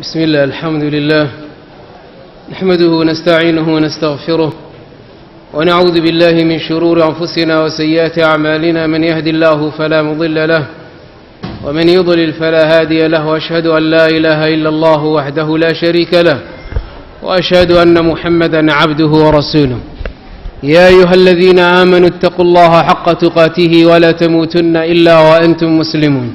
بسم الله الحمد لله. نحمده ونستعينه ونستغفره. ونعوذ بالله من شرور أنفسنا وسيئات أعمالنا. من يهد الله فلا مضل له ومن يضلل فلا هادي له. وأشهد أن لا إله إلا الله وحده لا شريك له وأشهد أن محمدا عبده ورسوله. يا أيها الذين آمنوا اتقوا الله حق تقاته ولا تموتن إلا وأنتم مسلمون.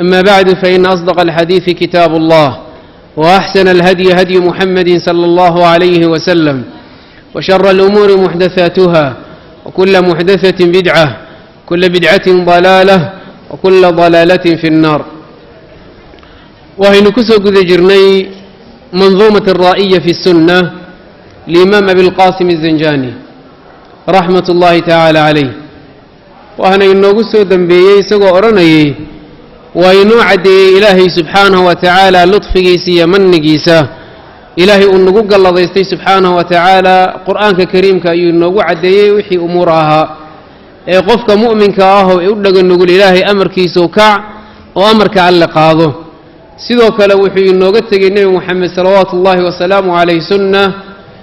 أما بعد فإن أصدق الحديث كتاب الله وأحسن الهدي هدي محمد صلى الله عليه وسلم وشر الأمور محدثاتها وكل محدثة بدعة كل بدعة ضلالة وكل ضلالة في النار. وهين كسو قذ جرني منظومة الرائية في السنة لإمام أبي القاسم الزنجاني رحمة الله تعالى عليه. وهنا إنه قسو دنبيي سقو أرنيي waa inoo caddeeyey ilaahay subxaanahu wa tacaala ludfigiisa iyo mannigiisa. Ilaahay uu nagu galladaystay subxaanahu wa tacaala qur'aanka kariimka ayuu inoogu caddeeyey wixii umuur ahaa. Ee qofka mu'minka ahoo u dhaga nugul ilaahay amarkiisuu kac oo amarka alle qaado. Sidoo kale wuxuu inooga tegey nebi moxamed salawaatu ullaahi wasalaamu calayh sunna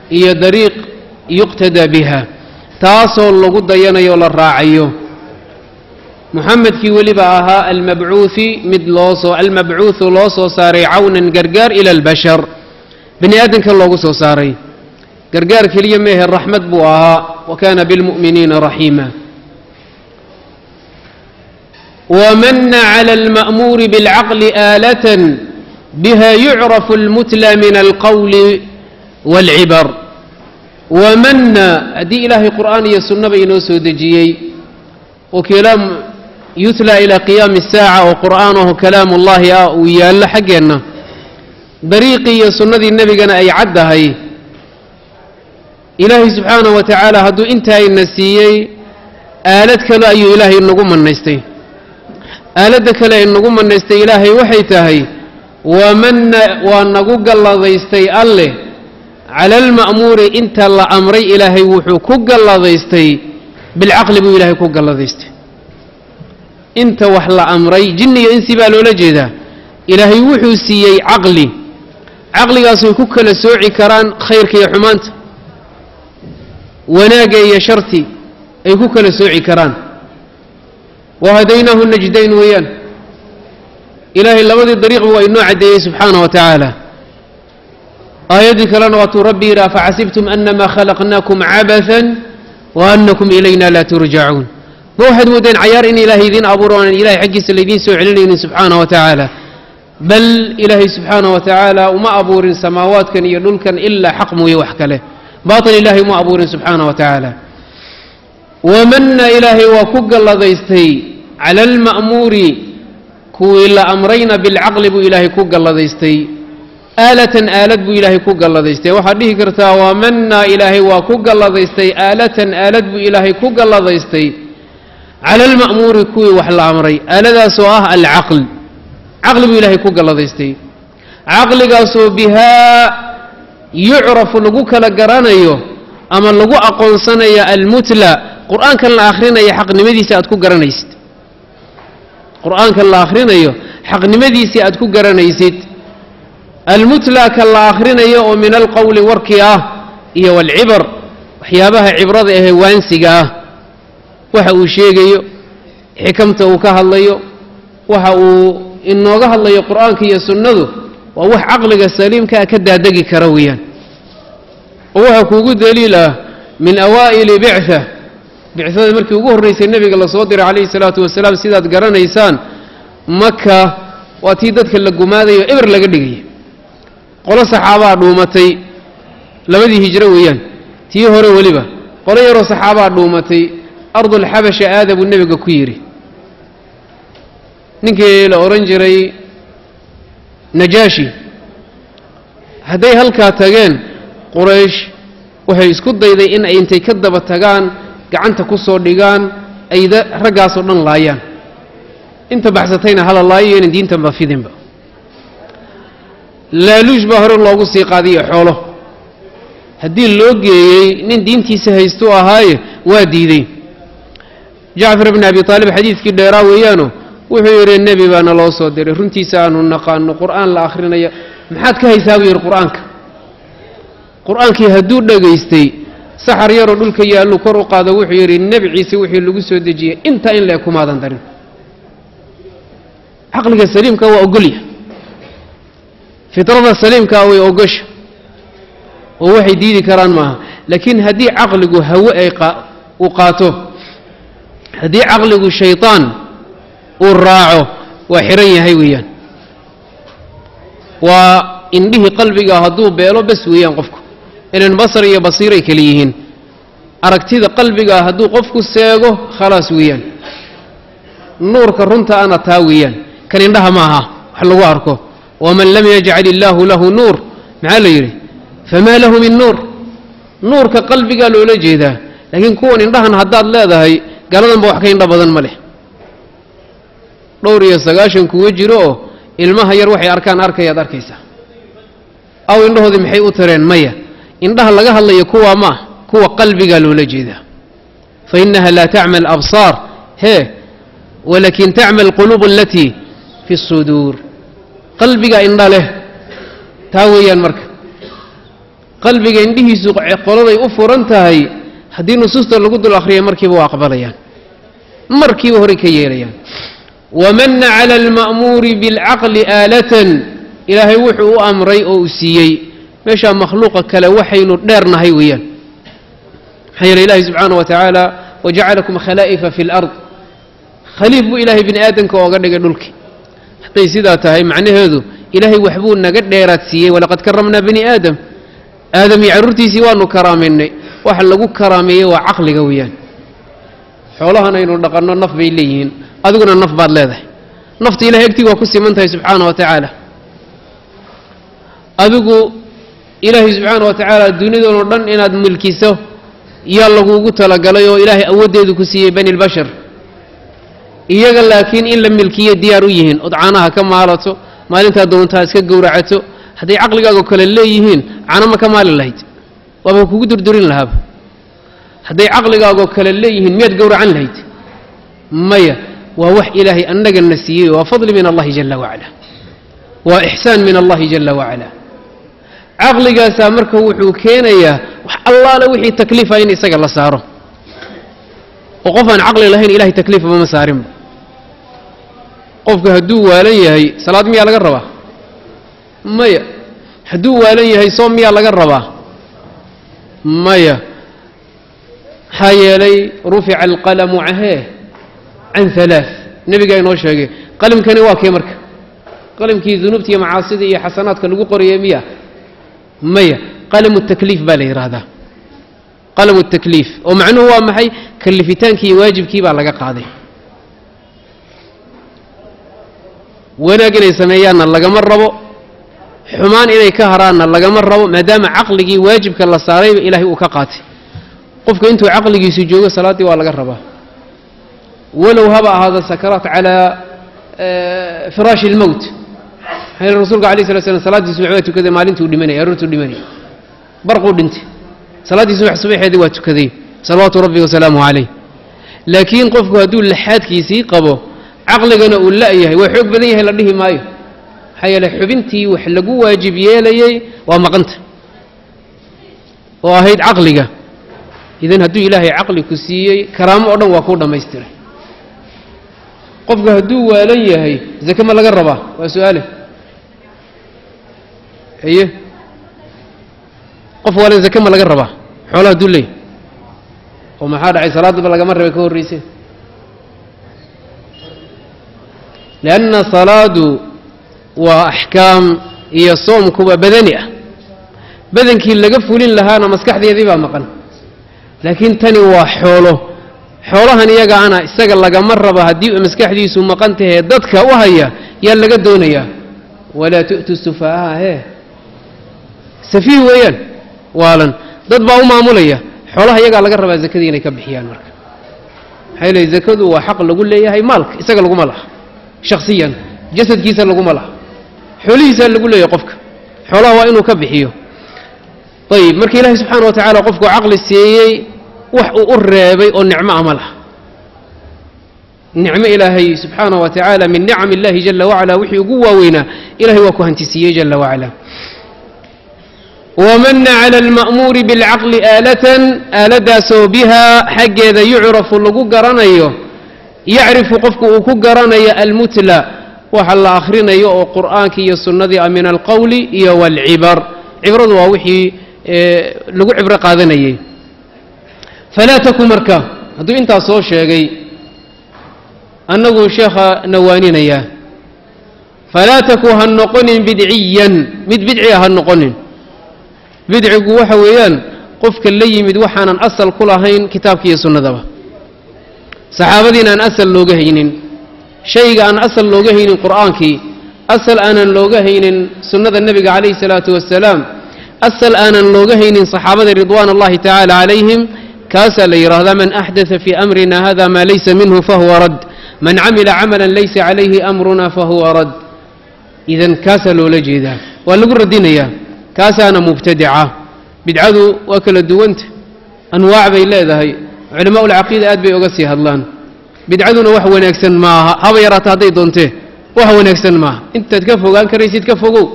iyo dariiq yuqtadaa biha taasoo lagu dayanayo la raacayo muxamedkii weliba ahaa almabcuuhi mid loosoo almabcuuhu loo soo saaray cawnan gargaar ila albashar. Bani aadamka loogu soo saaray. Gargaar keliya meehe raxmad buu ahaa. Wa kaana bilmu'miniina raxiima. Wamana cala alma'muuri bilcaqli aalatan biha yucrafu almutla min alqowli waalcibar wamana haddii ilaahay qur'aan iyo sunnaba inoo soo dejiyey oo kalaam yutla ilaa qiyaami asaaca oo qur'aanahu kalaamu ullaahi ah uu yaallo xaggeenna. Dariiqii iyo sunnadii nebigana ay caddahay ilaahay subxaanahu wa tacaala hadduu intaayna siiyey aalad kale ayuu ilaahay inagu mannaystay. Aaladda kale inagu mannaystay ilaahay waxay tahay wamanna waa nagu galladaystay alleh cala alma'muuri inta la amray ilaahay wuxuu ku galladaystay. Bilcaqli buu ilaahay ku galladaystay inta wax la amray jinni iyo insi baa loola jeedaa. Ilaahay wuxuu siiyey caqli. Caqligaasay ku kala sooci karaan khayrka iyo xumaanta. Wanaagga iyo sharti ay ku kala sooci karaan. Wa hadaynaahu najdayn weeyaan. Ilaahay labadii dariiqba waa inoo caddeeyey subxaanah wa tacaala aayaddii kalena waatuu rabbi yidhi afacasibtum anama khalaqnaakum cabathan wa anakum ilayna laa turjacuun ma waxaad moodeen cayaar in ilaahay idiin abuuro aanan ilahay xaggiisa laydiin soo celinaynin subxaana wa tacaala bal ilaahay subxaana wa tacaala uma abuurin samaawaadkan iyo dhulkan ilaa xaq mooye wax kale. Baatil ilaahay uma abuurin subxaana wa tacaala wamanna ilaahay waa ku galladaystay cala alma'muuri kuwii la amrayna bilcaqli buu ilaahay ku galladaystay. Aalatan aalad buu ilaahay ku galladaystay. Waxaad dhihi kartaa wamanna ilaahay waa ku galladaystay aalatan aalad buu ilaahay ku galladaystay cala alma'muuri kuwii wax la amray aaladaasoo ah alcaql. Caqli buu ilaahay ku galladaystay. Caqligaasoo bihaa yucrafu lagu kala garanayo ama lagu aqoonsanayo almutla. Qur'aankan la akhrinayo xaqnimadiisa aad ku garanaysid qur'aankan la akhrinayo xaqnimadiisii aad ku garanaysid almutla ka la akhrinayo oo min alqowli warkii ah iyo walcibar. Waxyaabaha cibrada ahee waansiga ah waxa uu sheegayo xikamta uu ka hadlayo waxa uu inooga hadlayo qur'aanka iyo sunnadu waa wax caqliga saliimkaa ka daadegi kara weeyaan. Oo waxaa kuugu daliil ah min awaa'ili bictha bicada markii ugu horraysay nebiga la soo diray calayhi salaatu wasalaam sidaad garanaysaan maka waa tii dadka la gumaadayo eber laga dhigaya qolo saxaabaa dhuumatay labadii hijro weeyaan tii hore weliba qolo yaroo saxaabaa dhuumatay ardulxabasha aada buu nebiga ku yidhi ninkii la odhan jiray najaashi hadday halkaa tageen quraysh waxay isku dayday in ay intay ka daba tagaan gacanta ku soo dhigaan ay raggaasoo dhan laayaan inta baxsatayna hala laayo diintanba fidinba laaluush baa hore loogu sii qaadiyo xoolo haddii loo geeyey nin diintiisa haystuu ahaaye waa diidey jacfar bni abi taalib xadiidkii dheeraa weeyaano wuxuu yidhi nebi baana loo soo diray. Runtiisa aanu naqaano qur'aan la akhrinaya. Maxaad ka haysaa buu yidhi qur'aanka. Qur'aankii hadduu dhegaystay saxar yaroo dhulka yaallu kor u qaado wuxuu yidhi nebi ciise wixii lagu soo dejiyey intaa in leeg kumaadan darin. Caqliga saliimka waa ogolya fitrada saliimkaa way ogosha. Oo waxay diidi karaan maaha. Laakiin haddii caqligu hawe ay uu qaato haddii caqligu shayطaan uu raaco waa xihan yahay weeyaan. Waa indhihii qalbiga hadduu beelo bas weeyaan qofku. Ilan basar iyo basiiray kale yihiin. Aragtida qalbiga hadduu qofku seego khalaas weeyaan. Nuurka runta ana taa weeyaan. Kan indhaha ma aha wax lagu arko. Waman lam yajcal illaahu lahu nuur maxaa la yidhi? Famaa lahu min nuur. Nuurka qalbigaa loola jeedaa. Laakiin kuwan indhahan haddaad leedahay galadanba wax ka indha badan ma leh. Dhowr iyo sagaashan kuwa jiro oo ilmaha yar waxay arkaan arkayaad arkaysaa aw indhahoodii maxay u tareen maya? Indhaha laga hadlayo kuwaa ma kuwa qalbigaa loola jeedaa. Fa innaha laa tacma alabsaar hee walakin tacma alquluub alatii fi اsuduur qalbiga indha leh taa weeyaan marka. Qalbiga indhihiisu qoladay u furan tahay haddii nusuusta lagu dul akhriyay markiiba waa aqbalayaan markiiba horey ka yeelayaan wamana cala alma'muuri biاlcaqli aalatan. Ilaahay wuxuu u amray oo uu siiyey. Meeshaa makhluuqa kale waxaynu dheernahay weeyaan. Maxaa yeele ilahi subxaana wa tacaala wajacalakum khalaa'ifa fi اlard khaliif buu ilaahay bini aadamka ooga dhigay dhulkii hadday sidaa tahay macnaheedu ilaahay waxbuu naga dheeraad siiyey walaqad karamnaa bani aadam. Aadam iyo carruurtiisii waanu karaamaynay waxa lagu karaameeyey waa caqliga weeyaan xoolahan aynu dhaqanno naf bay leeyihiin. Adiguna naf baad leedahay. Nafta ilahay agtii waa ku siman tahay subxaana wa tacaala. Adigu ilaahay subxaana wa tacaala duniyadanoo dhan inaad milkiso yaa laguugu talagalay oo ilaahay awooddeedu ku siiyey bani lbashar iyaga laakiin in la milkiyo diyaar u yihiin ood caanaha ka maalato maalintaa doontaa iska gowracato hadday caqligaago kale leeyihiin cana ma ka maali lahayd. Waaba kugu durdurin lahaaba hadday caqligaagoo kale leeyihiin miyaad gowracan lahayd? Maya waa wax ilaahay annagana siiyey waa fadli min allahi jala wacala waa ixsaan min allahi jala wacala caqligaasaa marka wuxuu keenayaa wax allaale wixii takliifa in isaga la saaro. Oo qof aan caqli lahayn ilahay takliifaba ma saarinba qofka hadduu waalan yahay salaad miyaa laga rabaa? Maya hadduu waalan yahay soom miyaa laga rabaa? Maya maxaa yeelay rufica alqalamu cahee can halaa nebigaa inoo sheegay qalimkani waa kee marka? Qalimkii dunuubta iyo macaasida iyo xasanaadka lagu qorayay miya? Maya. Qalamu takliif baa la yidhaahdaa qalamu takliif. Oo macnuhu waa maxay? Kalifitaankii iyo waajibkii baa laga qaaday. Wanaag inay sameeyaanna lagama rabo xumaan inay ka haraanna lagama rabo maadaama caqligii waajibka la saarayba ilaahay uu ka qaatay qofka intuu caqligiisu joogo salaaddii waa laga rabaa. Walow haba ahaada sakaraat calaa firaashi اlmowt yeele rasuulka alay slat slam salaaddii subax waa tukaday maalintuu dhimanaya aroortuu dhimanaya barquu dhintay. Salaaddii subax subaxeedii waa tukaday salawaatu rabbi wasalaamu calayh. Laakiin qofku hadduu laxaadkiisii qabo caqligana uu la'yahay waa xoog badan yahay la dhihi maayo. Maxaa yeele xubintii wax lagu waajib yeelayey waa maqanta. Oo ahayd caqliga idan hadduu ilaahay caqli ku siiyey karaamo oo dhan waa kuu dhammaystiray qofka hadduu waalan yahay zake ma laga rabaa? Waa su'aale. Haye? Qof waalan zake ma laga rabaa? Xoola hadduu leeyahy oo maxaa dhacay? Salaadaba lagama rabay ka horrayse lianna salaadu waa axkaam iyo soomkuba badani ah. Badankii laga fulin lahaana maskaxdeedii baa maqan laakiin tani waa xoolo. Xoolahan iyaga ana isaga lagama raba haddii maskaxdiisu maqan tahee dadka u haya yaa laga doonayaa. Walaa tu'tu sufaaha hee? Safiih weeyaan? Waalan. Dad baa u maamulaya. Xoolaha iyagaa laga rabaa zakadii inay ka bixiyaan marka. Maxaa leey zakadu waa xaq lagu leeyahay maalka isaga laguma laha. Shakhsiyan jasadkiisa laguma laha. Xoolihiisaa lagu leeyahay qofka. Xoolaha waa inuu ka bixiyo. Ayib marka ilaahay subxaana wa tacaala qofku caqli siiyey wax uu u reebay oo nicmo ama laha. Nicmo ilaahay subxaana wa tacaala min nicam illahi jala wacala wixii ugu waaweynaa ilahay waa ku hantisiiyey jala wacala wamana cala alma'muuri bilcaqli aalatan aaladaasoo bihaa xaggeeda yucrafu lagu garanayo yacrifu qofku uu ku garanayo almutla waxa la akhrinayo oo qur'aankii iyo sunnadii a min alqowli iyo waalcibar cibradu waa wixii lagu cibro qaadanayey falaa taku marka hadduu intaas soo sheegay annaguu sheekha nawaaninayaa falaa taku ha noqonin bidciyan mid bidci a ha noqonin bidcigu waxa weeyaan qofka la yimid waxaanan asal ku lahayn kitaabka iyo sunnadaba saxaabadiina aan asal looga haynin shayga aan asal looga haynin qur'aankii asal aanan looga haynin sunnada nebiga calayhi salaatu wasalaam asal aanan looga haynin saxaabada ridwaan allahi tacaala calayhim kaasaa la yidhaahdaa man axdaa fii amrina hada maa laysa minhu fahuwa rad. Man camila camalan laysa calayhi amruna fahuwa rad. Idan kaasaa loola jeedaa. Waa lagu radinayaa. Kaasaana mubtadica. Bidcadu waa kala duwanta. Anwaac bay leedahay. Ulcaqiida aad bay oga sii hadlaan. Bidcaduna wax wanaagsan maaha. Haba yaraata hadday doontee. Wax wanaagsan maaha. Intaad ka fogaan karaysid ka fogow.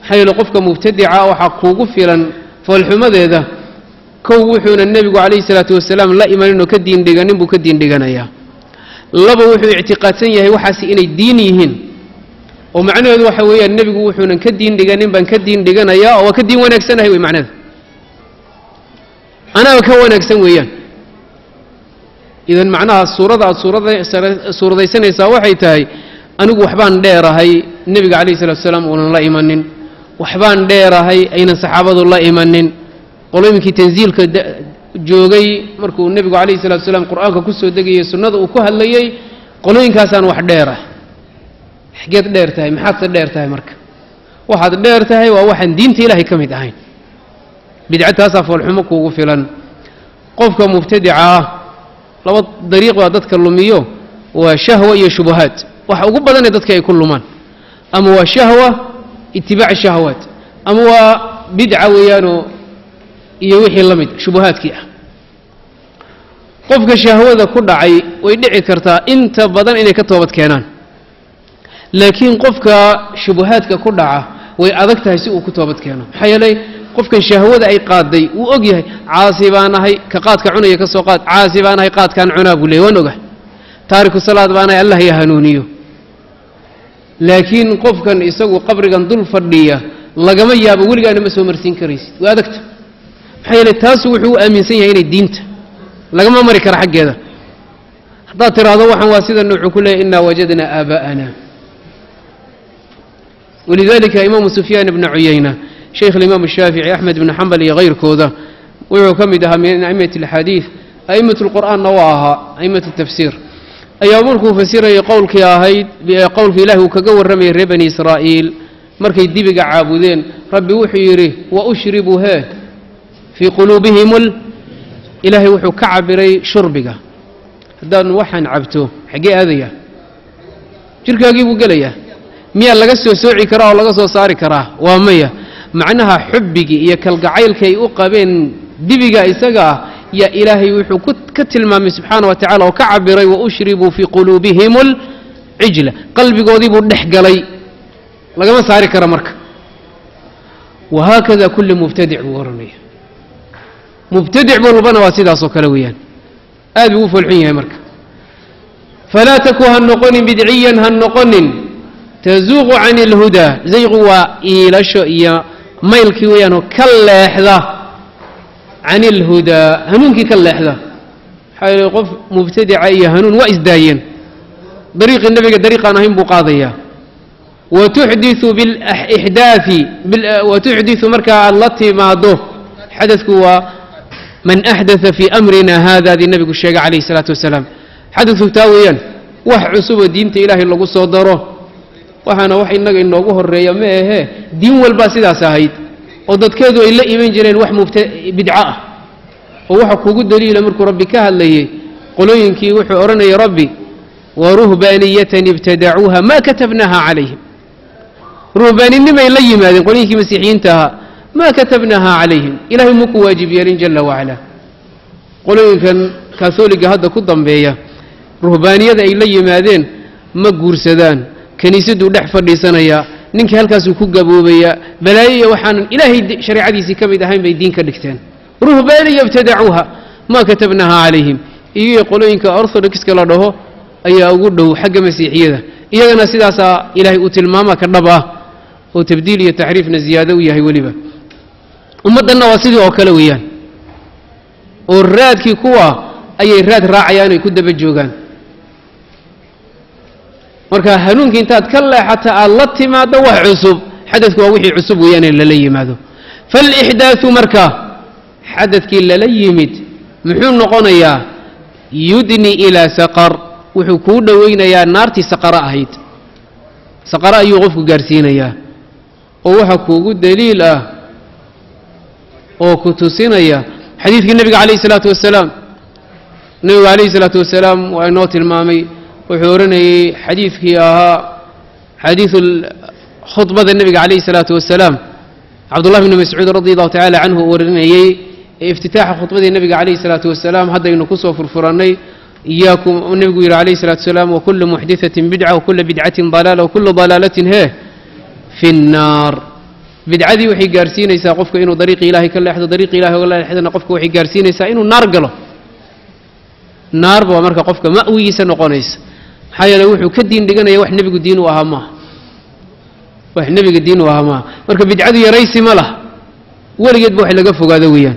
Maxaa yeele qofka mubtadica waxaa kuugu filan foolxumadeeda kow wuxuuna nebigu calayhi salaatu wasalaam la imaninoo ka diindhiganin buu ka diindhiganayaa laba wuxuu ictiqaadsan yahay waxaasi inay diin yihiin. oo macnaheedu waxa weeyaan nebigu wuxuunan ka diin dhiganin baan ka diin dhiganayaa oo waa ka diin wanaagsanahay wey macnada anaaba ka wanaagsan weeyaan. Idan macnaha suurada aad suuradaysanaysaa waxay tahay anigu waxbaan dheerahay nebiga calayhi salatu wasalaam uunan la imanin. Waxbaan dheerahay aynan saxaabadu la imanin qolooyinkii tansiilka joogay markuu nebigu calayhi salatu wasalaam qur'aanka ku soo degayay sunnada uu ku hadlayey qolooyinkaasaan wax dheerah xageed dheer tahay maxaadse dheer tahay marka? Waxaad dheer tahay waa waxaan diinta ilaahay ka mid ahayn. Bidca foolxumo kuugu filan. Qofka mubtadica ah laba dariiq baa dadka lumiyo waa shahwa iyo shubahaat waxa ugu badanee dadka ay ku lumaan. Ama waa shahwa itibaac shahawaat ama waa bidca weeyaanoo iyo wixii la mid shubahaadkii ah. Qofka shahwada ku dhacay way dhici kartaa inta badan inay ka toobad keenaan. Laakiin qofka shubahaadka ku dhaca way adag tahay si uu ku toobad keeno. Maxaa yeelay qofkan shahwada ay qaaday wuu og yahay caasi baan ahay ka qaadka cunaya ka soo qaad caasi baan ahay qaadkaan cunaa buu leeyay waan ogahay. Taariku salaad baan ahay allah ya hanuuniyo. Laakiin qofkan isagu qabrigan dul fadhiya lagama yaabo weligaana ma soo marsiin karaysid. Waa adagta maxaa yeelay taasu wuxuu u aaminsan yahay inay diinta lagama mari kara xaggeeda. Haddaad tiraahdo waxaan waa sida nuuxuu ku leeyay innaa wajadnaa aabaa'ana walidalika imaamu sufyaan ibna cuyayna sheikh alimaam ashaafici axmed ibnu xambal iyo hayrkooda wuxuu ka mid ahaa min a'immati alxadiid a'immat lqur'aanna waa ahaa a'immat tafsiir. Ayaa markuu fasirayay qowlkii ahayd qowlkii ilahi uu kaga warramayay reer bani israa'iil markay dibiga caabudeen rabbi wuxuu yidhi wa ushribuu hee fii quluubihimul ilaahay wuxuu ka cabiray shurbiga. Haddaan waxaan cabto xaggee aadaya? Jirkaagii buu gelayaa miyaa laga soo sooci karaa oo laga soo saari karaa? Waa maya. Macnaha xubbigii iyo kalgacaylka ay u qabeen dibiga isaga ah yaa ilaahay wuxuu ka tilmaamay subxaana wa tacala oo ka cabiray wa ushribuu fii quluubihim lcijla qalbigoodii buu dhex galay. Lagama saari kara marka. Wahaakada kulli mubtadic buu oranaya mubtadic walbana waa sidaasoo kale weeyaan. Aad buu u foolxun yahay marka. Falaa taku ha noqonin bidciyan ha noqonin. Tazuuqu can اlhudaa zayqu waa iilasho iyo maylkii weeyaanoo ka leexda. Can اlhudaa hanuunkii ka leexda. Maxaa yeele qof mubtadica iyo hanuun waa isdaayeen. Dariiqii nebiga dariiqaan ahayn buu qaadayaa watuxdiu bilixdaafi watuxdiu markaa aad la timaado xadadku waa man axdaa fii amrina haadaadii nebigu sheegay calayhi الsalaatu wasalaam xadadku taa weeyaan wax cusuboo diinta ilaahay lagu soo daro waxaana wax innaga inoogu horreeya ma ahee diin walbaa sidaas ahayd oo dadkeedu ay la iman jireen wax bidco ah oo waxa kugu daliila markuu rabbi ka hadlayey qolooyinkii wuxuu odhanayay rabbi waruhbaaniyatan ibtadacuuha ma katabnaha calayhim ruhbaaninimay la yimaadeen qolyinkii masiixiyiinta ahaa ma katabnaha calayhim ilahay muu ku waajib yeelin jala wacala qolooyinkan katholiga hadda ku dambeeya ruhbaaniyada ay la yimaadeen ma guursadaan kiniisaduu dhex fadhiisanayaa ninkii halkaasuu ku gaboobayaa balaayo iyo waxaanan ilaahay shareecadiisii ka mid ahayn bay diin ka dhigteen ruhbaaniya ibtadacuuha ma katabnaha calayhim iyo qolooyinka orthodoxka la dhaho ayaa ugu dhow xagga masiixiyada iyagana sidaasaa ilaahay uu tilmaama ka dhab ah oo tabdiil iyo taxriifna ziyaado u yahay weliba ummaddanna waa sidii oo kale weeyaan. Oo raadkii kuwa ayay raad raacayaan ay ku daba joogaan. Marka hanuunkii intaad ka leexata aad la timaaddo wax cusub xadadku waa wixii cusub weeyaan in lala yimaado. Faalixdaaثu marka xadadkii lala yimid muxuu noqonayaa yudni ilaa saqar. Wuxuu kuu dhowaynayaa naartii saqaro ahayd. Saqaro ayuu qofku gaarsiinayaa. Oo waxa kuugu daliil ah oo ku tusinaya xadiidkii nebiga calayh isalaatu wasalaam nebigu calayhi isalaatu wasalaam waa inoo tilmaamay wuxuu odhanayey xadiidkii ahaa xadiidu khudbada nebiga calayhi isalaatu wasalaam cabdullahi bni mascuud radi allahu tacala canhu uu warinayey ee iftitaaxa khudbadii nebiga calayhi isalaatu wasalaam haddaynu ku soo furfurannay iyaakum nebigu yidhi calayhi isalaatu wasalaam wakula muxdiثatin bidca wakula bidcatin dalaala wakula dalaalatin hee fi nnaar bidcadii waxay gaarsiinaysaa qofka inuu dariiqi ilahay ka leexdo dariiqi ilahay oga leexdana qofka waxay gaarsiinaysaa inuu naar galo. Naar baa marka qofka ma'wigiisa noqonaysa. Maxaa yeele wuxuu ka diin dhiganaya wax nebigu diin u ahaa maaha. Wax nebiga diin u ahaa maaha. Marka bidcadu yaraysi ma laha. Weligeedba wax laga fogaado weeyaan.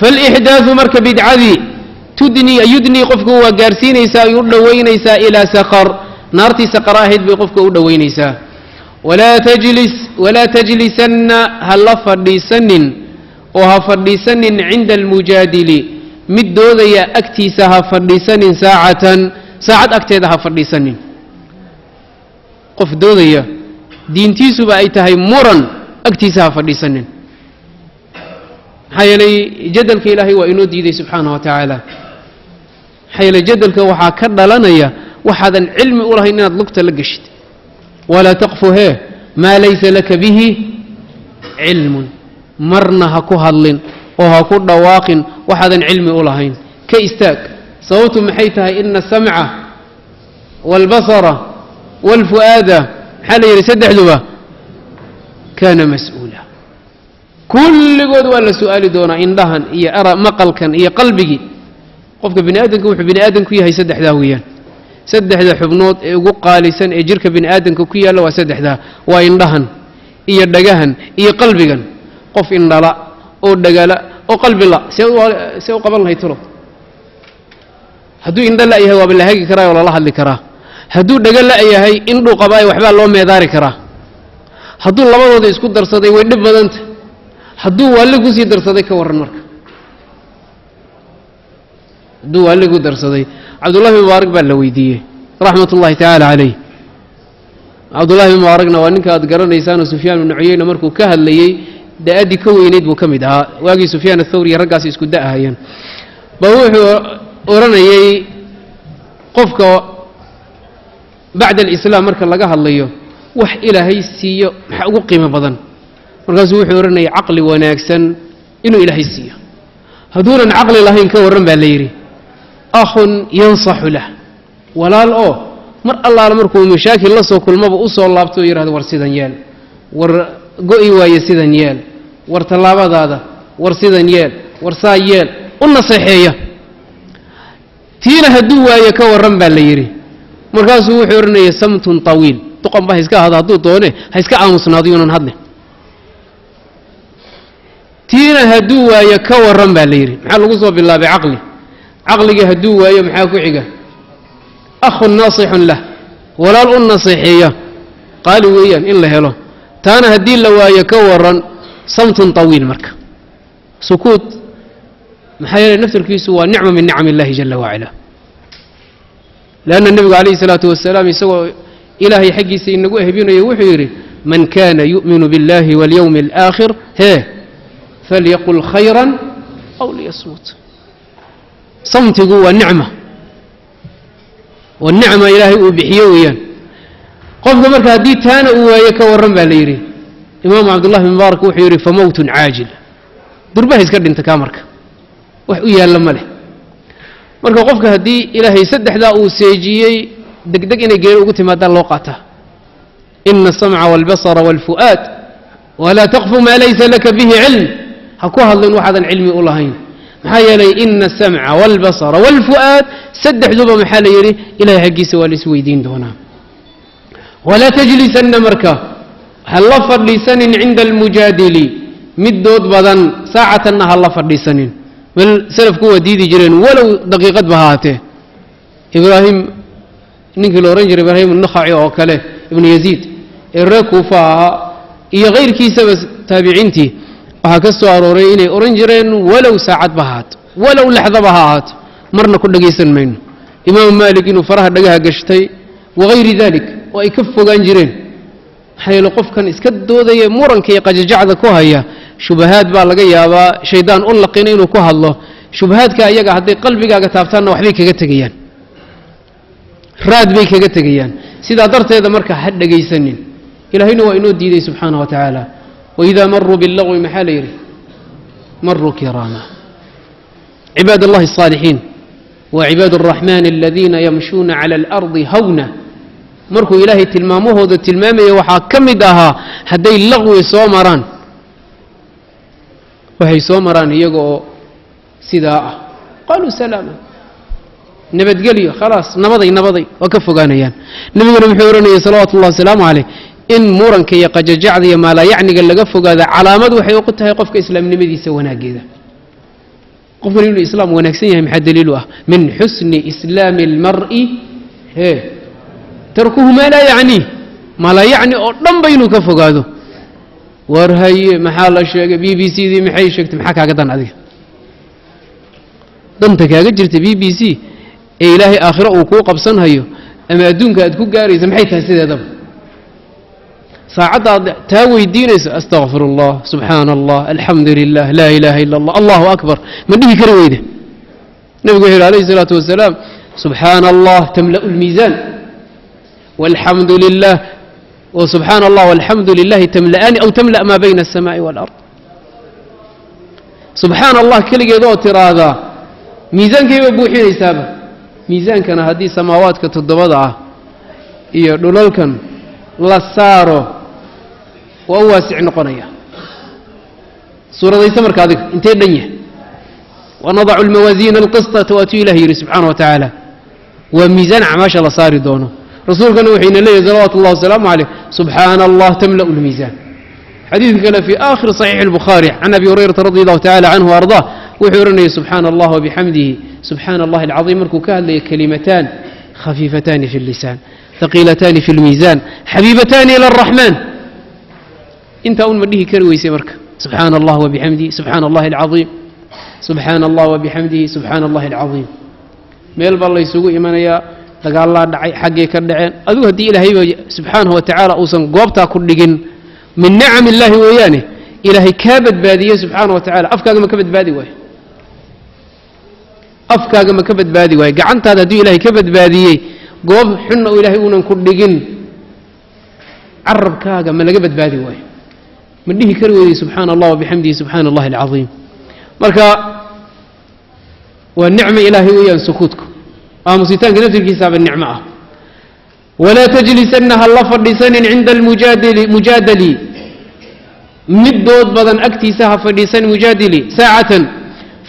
Faalixdaaثu marka bidcadii tudnii yudnii qofku waa gaarsiinaysaa ay u dhowaynaysaa ilaa saqar naartii saqara ahayd bay qofka u dhowaynaysaa walaa tajlis walaa tajlisanna ha la fadhiisanin oo ha fadhiisanin cinda almujaadili mid doodaya agtiisa ha fadhiisanin saacatan saacad agteeda ha fadhiisanin qof doodaya diintiisuba ay tahay muran agtiisa ha fadhiisanin maxaa yeelay jadalka ilaahay waa inoo diiday subxaana wa tacaala maxaa yeelay jadalka waxaa ka dhalanaya waxaadan cilmi u lahayn inaad lugta la geshid walaa taqfu hee maa laysa laka bihi cilmun marna ha ku hadlin oo ha ku dhawaaqin waxaadan cilmi u lahayn ka istaag sababtu maxay tahay ina asamca waalbasara waalfu'aada maxaa la yidhi saddexduba kaana mas'uula kulligood waa la su'aali doonaa indhahan iyo maqalkan iyo qalbigii qofka bini aadamka wuxuu bini aadamku yahay saddexdaa weeyaan saddexda xubnood ee ugu qaalisan ee jirka bini aadamka ku yaalla waa saddexdaa waa indhahan iyo dhagahan iyo qalbigan. Qof indhala oo dhagala oo qalbila see u qaban lahay tulo hadduu indho la'yahay waaba la hagi karaa oo lala hadli karaa. Hadduu dhaga la'yahay indhuu qabaayo waxbaa loo meedaari karaa. Hadduu labadooda isku darsaday way dhib badanta. Hadduu waalli ku sii darsaday ka warran marka. Hadduu waalli ku darsaday cabdullahi bin mubaarak baa la weydiiyey raxmat ullahi tacaala calayh cabdullahi bin mubaaragna waa ninka aad garanaysaanoo sufyaan ibnu cuyeyna markuu ka hadlayey da'addii ka weynayd buu ka mid ahaa. Waagii sufyaan athawri iyo raggaasi isku da'ahayeen. Ba wuxuu odhanayey qofka bacda alislaam marka laga hadlayo wax ilaahay siiyo maxaa ugu qiimo badan. Markaasuu wuxuu odhanayay caqli wanaagsan inuu ilaahay siiyo. Hadduunan caqli lahayn ka warran baa la yidhi akhun yansaxu lah. Walaal oo mar allaala markuu mashaakil la soo kulmaba u soo laabto oo yidhahdo war sidan yeel. War go'i waaye sidan yeel. War tallaabadaada war sidan yeel. War saa yeel. U naseexeeya. Tiina hadduu waaye ka warran baa la yidhi. Markaasuu wuxuu odhanaya samtun tawiil. Duqan ba ha iska ahado hadduu doone ha aamusnaado yuunan hadlin. Tiina hadduu waayo ka warran baa la yidhi. Maxaa lagu soo bilaabay caqli caqligii hadduu waayo maxaa ku xiga akhun naasixun lah walaal u naseexeeya qaali weeyaan in la helo taana haddii la waayo ka warran samtun tawiil marka sukuut maxaa yeelay naftarkiisu waa nicma min nicam illahi jala wacala leanna nebigu calayhi salaatu wasalaam isagoo ilaahay xaggiisa inagu ehbinayo wuxuu yidhi man kana yu'minu biاllahi waاlyowmi اlآakhir hee falyaqul khayra aw liyasmut samtigu waa nicma. Waa nicma ilaahay uu bixiyo weeyaan. Qofka marka haddii taana uu waayo ka warran baa la yidhi. Imaamu cabdullahi bin mubaarak wuxuu yidhi famowtun caajil. Durbaha iska dhinta kaa marka. Wax u yaalla ma leh. Marka qofka haddii ilaahay saddexdaa uu seejiyey degdeg inay geeri ugu timaadaan loo qaataa ina asamca wاlbasara wاlfu'aad walaa taqfu maa laysa laka bihi cilm. Ha ku hadlin waxaadan cilmi u lahayn maxaa yeelay ina asamca wاlbasara wاlfu'aad saddexduba maxaa la yidhi ilahay xaggiisa waa la isweydiin doonaa walaa tajlisanna marka ha la fadhiisanin cinda almujaadili mid dood badan saacatanna ha la fadhiisanin bal salafku waa diidi jireen walow daqiiqadba ha haatee ibraahim ninkii la odhan jiray ibraahim الnakhaci oo kale ibnu yaziid ee reer kuufa ahaa iyo kayrkiisaba taabiciintii waxaa ka soo arooray inay odhan jireen walow saacadba ha haato walow laxdaba ha ahaato marna ku dhagaysan mayno. Imaamu maalik inuu faraha dhagaha gashtay wagayri dalik oo ay ka fogaan jireen. Maxaa yeele qofkan iska doodaya muranka iyo qajajacda ku haya shubahaad baa laga yaabaa shaydaan u laqina inuu ku hadlo shubahaadka ayaga hadday qalbigaaga taabtaanna waxbay kaga tegayaan. Raad bay kaga tegayaan. Sidaa darteeda marka ha dhegaysanin ilaahayna waa inoo diiday subxaanah wa tacaala waidaa maruu billagwi maxaa la yidhi maruu kiraama cibaad allahi الصaalixiin wa cibaad الraxman aladiina yamshuuna cala اlardi hawna markuu ilaahay tilmaamahooda tilmaamaya waxaa ka mid ahaa hadday laqwi soo maraan waxay soo maraan iyaga oo sidaa ah qaaluu salaama nabadgelyo khalaas nabaday nabaday waa ka fogaanayaan nebiguna muxuu odhanayay salawaatu ullahi wasalaamu caleyh in muranka iyo qajajacda iyo maalayacniga laga fogaada calaamad waxay u tahay qofka islaamnimadiisa wanaageeda. Qofkan inuu islaam wanaagsan yahay maxaa daliilu ah? Min xusni islaami اlmar'i he tarkuhu maa laa yacniih mala yacni oo dhanba inuu ka fogaado. War haye maxaa la sheegay? B b c dii maxay sheegtay? Maxaa kaaga dan adiga? Danta kaaga jirta b b c ee ilaahay aakhiro uu kuu qabsanhayo ama adduunka aad ku gaaraysa maxay tahay sideedaba ساعدا تاوي دينيس أستغفر الله. سبحان الله الحمد لله لا إله إلا الله. الله أكبر. ما دي كرويده نبي عليه الصلاة والسلام. سبحان الله تملأ الميزان. والحمد لله وسبحان الله والحمد لله تملأان أو تملأ ما بين السماء والأرض. سبحان الله كل يدو تراضا ميزان كيف بوحي حسابه ميزان كان هذه سماوات كتدبدها يا دولكن لا سارو. waa u waasic noqonaya suuradaysa marka adiga intee dhan yahay wanadacu اlmawaasiina اlqisطata waatuu ilah yidhi subxaana wa tacaala waa miisaan acmaasha la saari doono rasuulkana waxayna leeyahy salawaatu اllah wasalaamu calayh subxaana allah tamla'u اlmiisaan xadiidka kale fii aakhiri صaxiixi اlbukhaari can abi hurayrata radi allahu tacala canhu ardaa wuxuu odhanayay subxaana allah wabixamdihi subxaana allahi alcaظiim markuu ka hadlaya kalimataan khafiifataani fi اllisaan haqiilataani fi اlmiisaan xabiibataani ila الraxmaan intaa un ma dhihi kari weysay marka. Subxaana allah wabixamdihi subxaana allahi alcaظiim subxaana allah wabixamdihi subxaana allahi alcaظiim meel baa laysugu imanayaa dagaallaa dhacay xaggay ka dhaceen. Adigu haddii ilaahayba subxaanahu wa tacaala uusan goobtaa ku dhigin min nicam illaahi weeyaane ilaahay kaa badbaadiyey subxaana wa tacala afkaaga ma ka badbaadi waayo afkaaga ma ka badbaadi waayo gacantaada hadduu ilaahay ka badbaadiyey goob xunna oo ilaahay uunan ku dhigin carabkaaga ma laga badbaadi waayo ma dhihi kari weydey subxaana allah wabixamdihi subxaana allahi alcadiim. Marka waa nicmo ilaahay weeyaan sukuudku. Aamusitaanka naftirkiisaaba nicmo ah. Walaa tajlisanna ha la fadhiisanin cinda almujaadili mujaadali. Mid badan agtiisa ha fadhiisan mujaadili saacatan.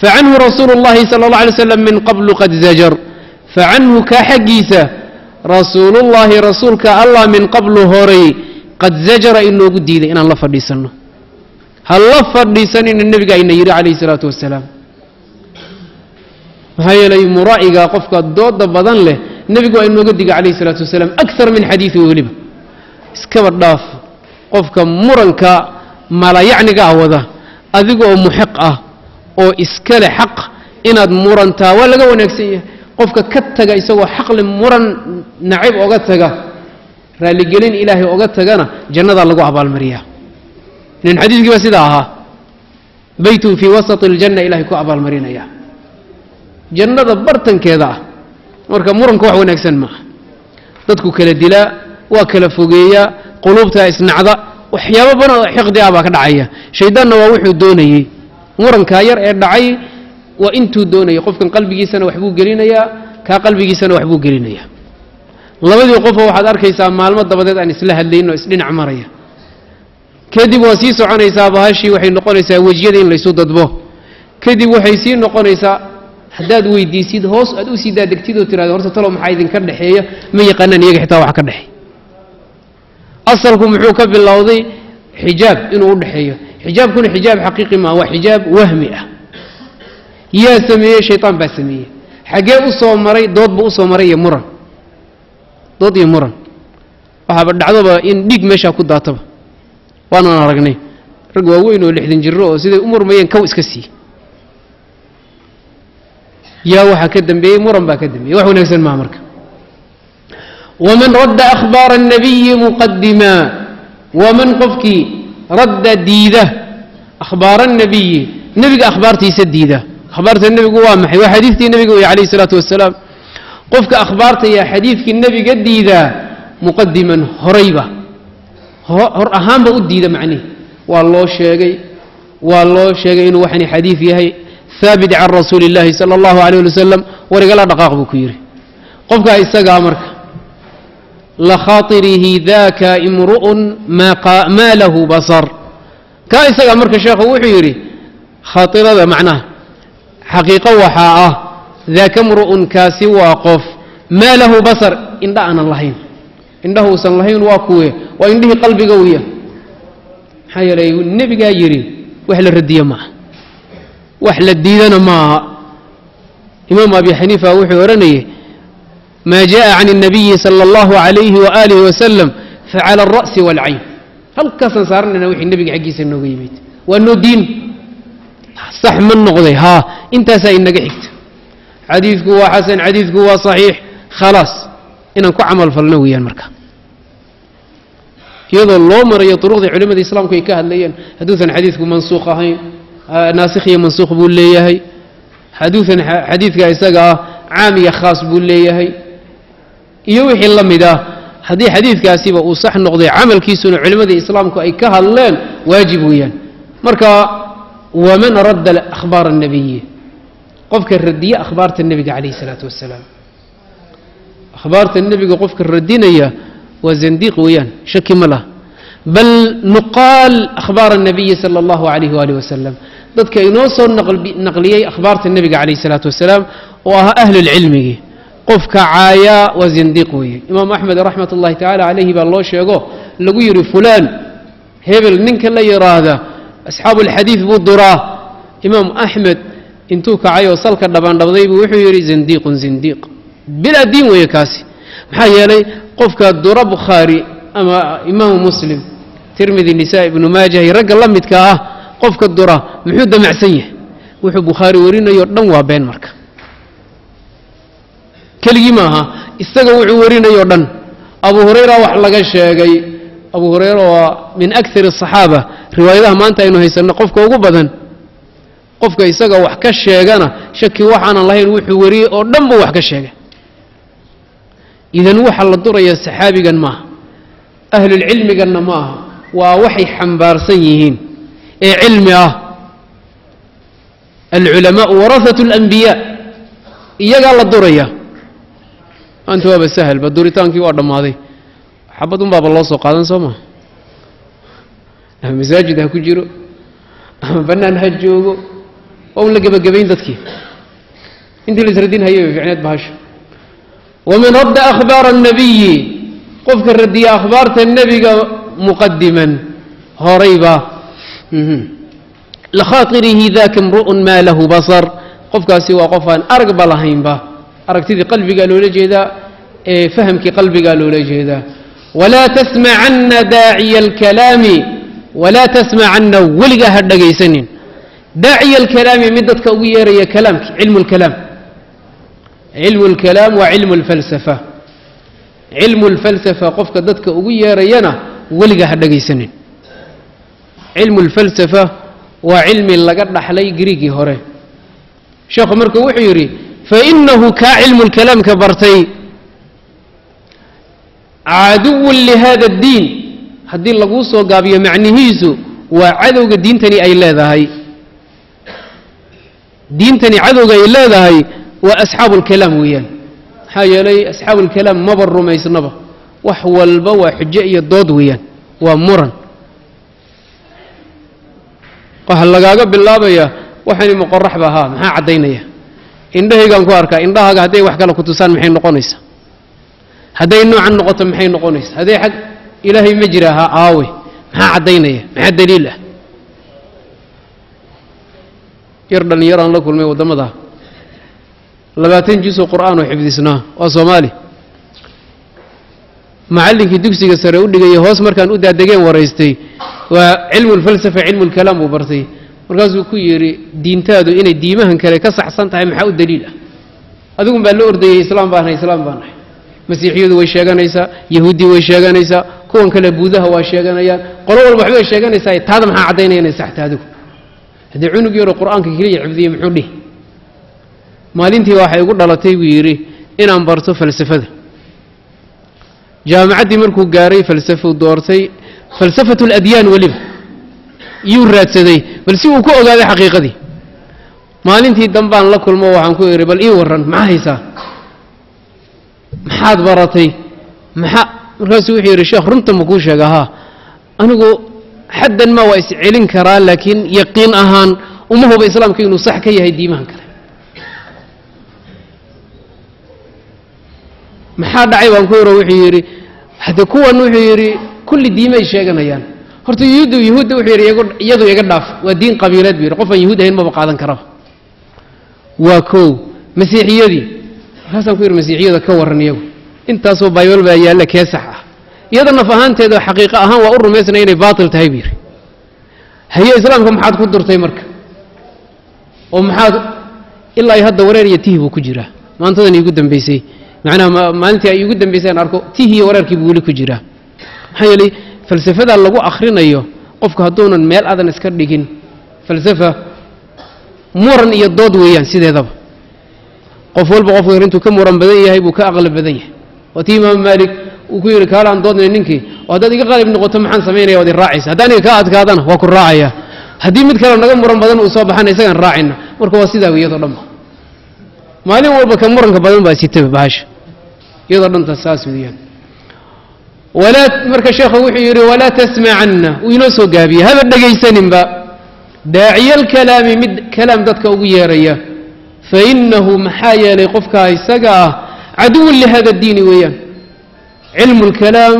Facanhu rasuulu اllahi sala اllah alay slam min qablu qad zajar. Facanhu kaa xaggiisa rasuulullahi rasuulka allah min qablu horay qad zajara inoogu diiday inaan la fadhiisanno ha la fadhiisanina nebiga ayna yidhi calayhi salaatu wasalaam maxaa yeelay muraa'iga qofka dooda badan leh nebigu waa inooga diga calayhi salaatu wasalaam akar min xadiiثi weliba. Iskaba dhaaf qofka muranka malayacniga ah wada adigoo muxiq ah oo iskale xaq inaad murantaa waa laga wanaagsan yahay. Qofka ka taga isagoo xaqle muran nacib oga taga raalligelin ilaahay oga tagana jannadaa lagu abaalmariyaa. Inan xadiiskii baa sidaa ahaa beytun fii wasati aljanna ilahay ku abaalmarinaya jannada bartankeeda ah marka muranka wax wanaagsan maaha. Dadku kala dilaa waa kala fogeeyaa quluubtaa isnacda waxyaabo badan xiqdi ah baa ka dhacaya. Shayddaanna waa wuxuu doonayey. Murankaa yar ee dhacay waa intuu doonayay qofkan qalbigiisana waxbuu gelinayaa kaa qalbigiisana waxbuu gelinayaa labadii qofoo waxaad arkaysaa maalmo dabadeed aan isla hadlayn oo isdhinac maraya. Kadib waa sii soconaysaa bahashii waxay noqonaysaa wejiyada in laysu dadbo. Kadib waxay sii noqonaysaa haddaad weydiisid hoos aad u sii daadegtid oo tirahdo horta talow maxaa idinka dhexeeya ma yaqaanaan iyaga xitaa wax ka dhexey asalku muxuu ka bilowday xijaab inuu u dhexeeyo xijaabkuna xijaab xaqiiqi maa waa xijaab wahmi ah. Yaa sameeyey shaytaan baa sameeyey. Xaggee u soo maray dood buu u maray iyo muran dood iyo muran waxaaba dhacdoba in dhiig meeshaa ku daataba waanaan aragnay rag waaweyn oo lixdan jiro oo siday u murmayeen kow iska sii yaa waxaa ka dambeeyey muran baa ka dambeeyey wax wanaagsan maha marka waman radda akhbaara الnabiyi muqadima waman qofkii radda diida akhbaara الnabiyi nebiga akhbaartiisa diida akhbaarta nebigu waa maxay waa xadiidkii nebiga wey alayh الsalaatu wasalaam qofka akhbaarta yaa xadiidkii nebiga diidaa muqadiman horayba hor ahaanba u diida macnihi waa loo sheegay waa loo sheegay inuu waxani xadiid yahay haabit can rasuuli اllahi salى اllahu alayh ali wasalam warigala dhaqaaq buu ku yidhi qofkaa isagaa marka lakhaaطirihi daka imru'un maa lahu basar kaa isagaa marka sheekhu wuxuu yidhi khaairada macnaha xaqiiqo waxaa ah daaka mru'un kaasi waa qof maa lahu basar indha aanan lahayn indhaha uusan lahayn waa kuwe waa indhihii qalbiga wiya maxaa yeelay nebigaa yidhi wax la radiye maaha wax la diidana maaha imaam abi xaniifa wuxuu odhanayay maa jaءa can الnabiyi salى اllahu عalayhi waalihi wasalam facala الra'si wاlcayn halkaasaan saaranayna wixii nebiga xaggiisa nooga yimid waa noo diin sax ma noqday haa intaasaa inaga xigta xadiidku waa xasan xadiidku waa صaxiix khalaas inaan ku camal falno weeyaan marka iyadoo loo marayo duruqdii culimmada islaamku ay ka hadlayeen hadduusan xadiidku mansuuq ahayn naasikh iyo mansuuq buu leeyahay hadduusan xadiidka isaga ah caam iyo khaas buu leeyahay iyo wixii la mid ah haddii xadiidkaasiba uu sax noqday camalkiisuna culimmadii islaamku ay ka hadleen waajib weeyaan marka waman radda akhbaar الnabiyi qofka radiya akhbaarta nebiga calayhi isalaatu wassalaam. Akhbaarta nebiga qofka radinaya waa zandiiq weeyaan shaki ma laha. Bal nuqaal akhbaara anabiyi sala allahu calayhi waali wasalam dadka inoo soo naqliyey akhbaarta nebiga calayhi isalaatu wassalaam oo ahaa ahlulcilmigii qofka caayaa waa zandiiq weeye. Imaamu axmed raxmat ullahi tacaala calayhi baa loo sheego lagu yidhi fulaan hebel ninka la yidhaahda asxaabu alxadiid buu duraa. Imaam axmed intuu kacay oo salka dhabandhabday buu wuxuu yidhi zindiiqun zindiiq. Bilaa diin weeye kaasi. Maxaa yeelay qofka dura bukhaari ama imaamu muslim tirmidi nisaa ibnu maaja iyo ragga la midka ah qofka dura muxuu damacsan yahay. Wuxuu bukhaari warinayoo dhan waa been marka. Keligii ma aha isaga wuxuu warinayoo dhan. Abu hurayra wax laga sheegay abu hurayra waa min akar asaxaaba riwaayadaha maanta aynu haysanno qofka ugu badan qofka isaga wax ka sheegana shaki waxaanan lahayn wuxuu wariyey oo dhan buu wax ka sheega idan waxaa la duraya saxaabigan maaha ahlulcilmiganna maaha waa waxay xambaarsan yihiin ee cilmi ah. Alculamaau warahatu اlanbiyaa iyagaa la duraya. Maanta waaba sahalba duritaankii waa dhammaaday. Xabad un baaba loo soo qaadan soo maa masaajid ha ku jiro? Ama bannaan ha joogo? waa un la gebagabayn dadkii. Intii laisradin hayay way ficneed bahasha. Waman radda akhbaara annabiyi qofka radiya akhbaarta nebiga muqadiman horayba mhm. likhaairihi daka mru'un maa lahu basar. Qofkaasi waa qof aan aragba lahaynba aragtidii qalbigaa loola jeedaa ee fahamkii qalbigaa loola jeedaa. Walaa tasmacanna daaciya alkalaami walaa tasmacanna weligaa ha dhagaysanin daaciya alkalaami mid dadka ugu yeeraya kalaamki cilmu اlkalaam cilmu اlkalaam waa cilmu اlfalsafa cilmu lfalsafa qofka dadka ugu yeerayana weliga ha dhegaysanin cilmu lfalsafa waa cilmi laga dhaxlay griigii hore sheekhu marka wuxuu yidhi fainahu kaa cilmu lkalaamka bartay caduwun lihada اddiin haddii laguu soo gaabiyo macnihiisu waa cadowga diintani ay leedahay diintani cadowga ay leedahay waa asxaabu اlkalaam weeyaan. Maxaa yeelay asxaabu اlkalaam maba rumaysnaba. Wax walba waa xujo iyo dood weeyaan. Waa muran. Waxa lagaaga bilaabaya waxani moqorax ba ahaa maxaa caddaynaya? Indhahaygaan ku arkaa indhahaaga hadday wax kale ku tusaan maxay noqonaysaa hadday noocan noqoto maxay noqonaysaa hadday xag ilaahay ma jira ahaa aawe. Maxaa caddaynaya? Maxaa daliil ah yar dhallinyaraan la kulmay waddamada labaatan jusoo qur'aan oo xifdisnaa waa soomaali. Macallinkii dugsiga sare u dhigayay hoos markaan u daadegeen waraystay waa cilmu lfalsafa cilmu lkalaam buu bartay. Markaasuu ku yidhi diintaadu inay diimahan kale ka saxsan tahay maxaa u daliil ah? Adigun baa la ordayay islaam baan nahay islaam baan nahay. Masiixiyadu way sheeganaysaa yahuuddii way sheeganaysaa kuwan kale buudaha waa sheeganayaan qolo walba waxbay sheeganaysaa taada maxaa caddaynaya inay saxta adigu haddii cunug yaroo qur'aanka keliya xifdiyey muxuu dhihi? Maalintii waxay igu dhalatay buu yidhi inaan barto falsafada. Jaamacaddii markuu gaaray falsafuu doortay falsafatu aladyaan weliba yuu raadsaday bal si uu ku ogaaday xaqiiqadii. Maalintii dambaan la kulmo waxaan ku idhi bal ii warran maxaa haysaa? Maxaad baratay? Maxaa markaasuu wuxuu yidhi sheekh runta ma kuu sheega haa anigu xaddan ma waa iscelin karaa laakiin yaqiin ahaan uma huba islaamka inuu sax ka yahay diimahan kale. Maxaa dhacay baan ku yaro wuxuu yidhi hadde kuwan wuxuu yidhi kulli diimay sheeganayaan. Horta yuhuudda wuxuu yidhi iyadu iga dhaaf waa diin qabiileed buu yidhi. Qof aan yuhuud ahayn maba qaadan karaba. Waa kow masiixiyadii. Markaasaan ku yidhi masiixiyada ka warran iyagu. Intaasoo baybal baa yaalla kee ah iyada naf ahaanteeda xaqiiqo ahaan waa u rumaysnay inay baatil tahay buu yidhi haye islaamka maxaad ku durtay marka? Oo maxaad ilaa ay hadda wareer iyo tihi buu ku jiraa? Maantadan iigu dambaysay. Macnaha maalintii ay iigu dambaysay aan arko tihi iyo wareerkii buu weli ku jiraa. Maxaa yeelay falsafada lagu akhrinayo qofku hadduunan meel adan iska dhigin falsafa muran iyo dood weeyaan sideedaba. Qof walba qofku intuu ka muran badan yahay buu ka aqlab badan yahay. Waa tii imaam maalik uu ku yidhi kaalaan doodnay ninkii. Oo haddaad iga qalib noqoto maxaan samaynaya waad i haddaan iga kaa adkaadana waa ku raacaya. Haddii mid kale naga muran badan uu soo baxana isagaan raacayna. Marka waa sidaa iyadoo dhanba maalin walba ka muranka badan baa sitaba bahasha. Iyadoo dhanta saas weeyaan. Walaa marka sheekhu wuxuu yidhi walaa tasmacanna. Uu inoo soo gaabiyey. Haba dhegaysaninba daaciya alkalaami mid kalaam dadka ugu yeeraya fainahu maxaa yeelay qofkaa isaga ah caduwun lihada diini weeyaan cilmu اlkalaam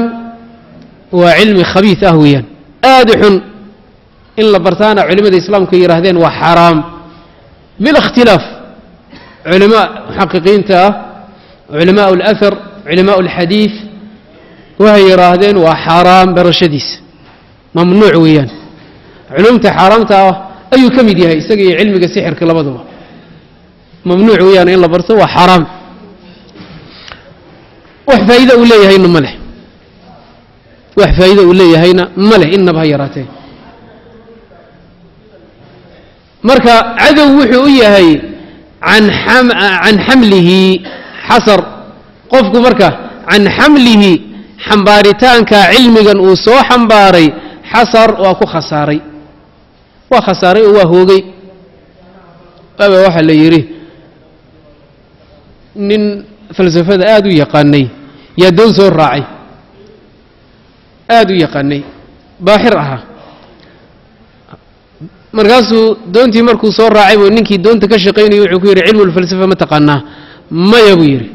waa cilmi khabiis ah weeyaan aada u xun in la bartaana culimmada islaamku yidhaahdeen waa xaraam biاlاkhtilaaf culama muxaqiqiinta ah culamaء اlأhar culamaء اlxadiid waxay yidhaahdeen waa xaaraam barashadiisa mamnuuc weeyaan culumta xaaraamta ah ayuu ka mid yahay isaga iyo cilmiga sixirka labaduba mamnuuc weeyaan in la barto waa xaaraam wax faa'iida uu leeyahayna ma leh. wax faa'iida uu leeyahayna ma leh innaba ha yaraatee marka cadow wuxuu u yahay can xamlihi xasar. Qofku marka can xamlihi xambaaritaanka cilmigan uu soo xambaaray xasar waa ku khasaaray. Waa khasaaray oo waa hoogay. Waaba waxaa la yidhi nin falsafada aada u yaqaanay yaa doon soo raacay? Aada u yaqaanay. Baaxir ahaa markaasuu doontii markuu soo raacay buu ninkii doonta ka shaqaynayay wuxuu ku yidhi cilmulfalsafa ma taqaanaa. Maya buu yidhi.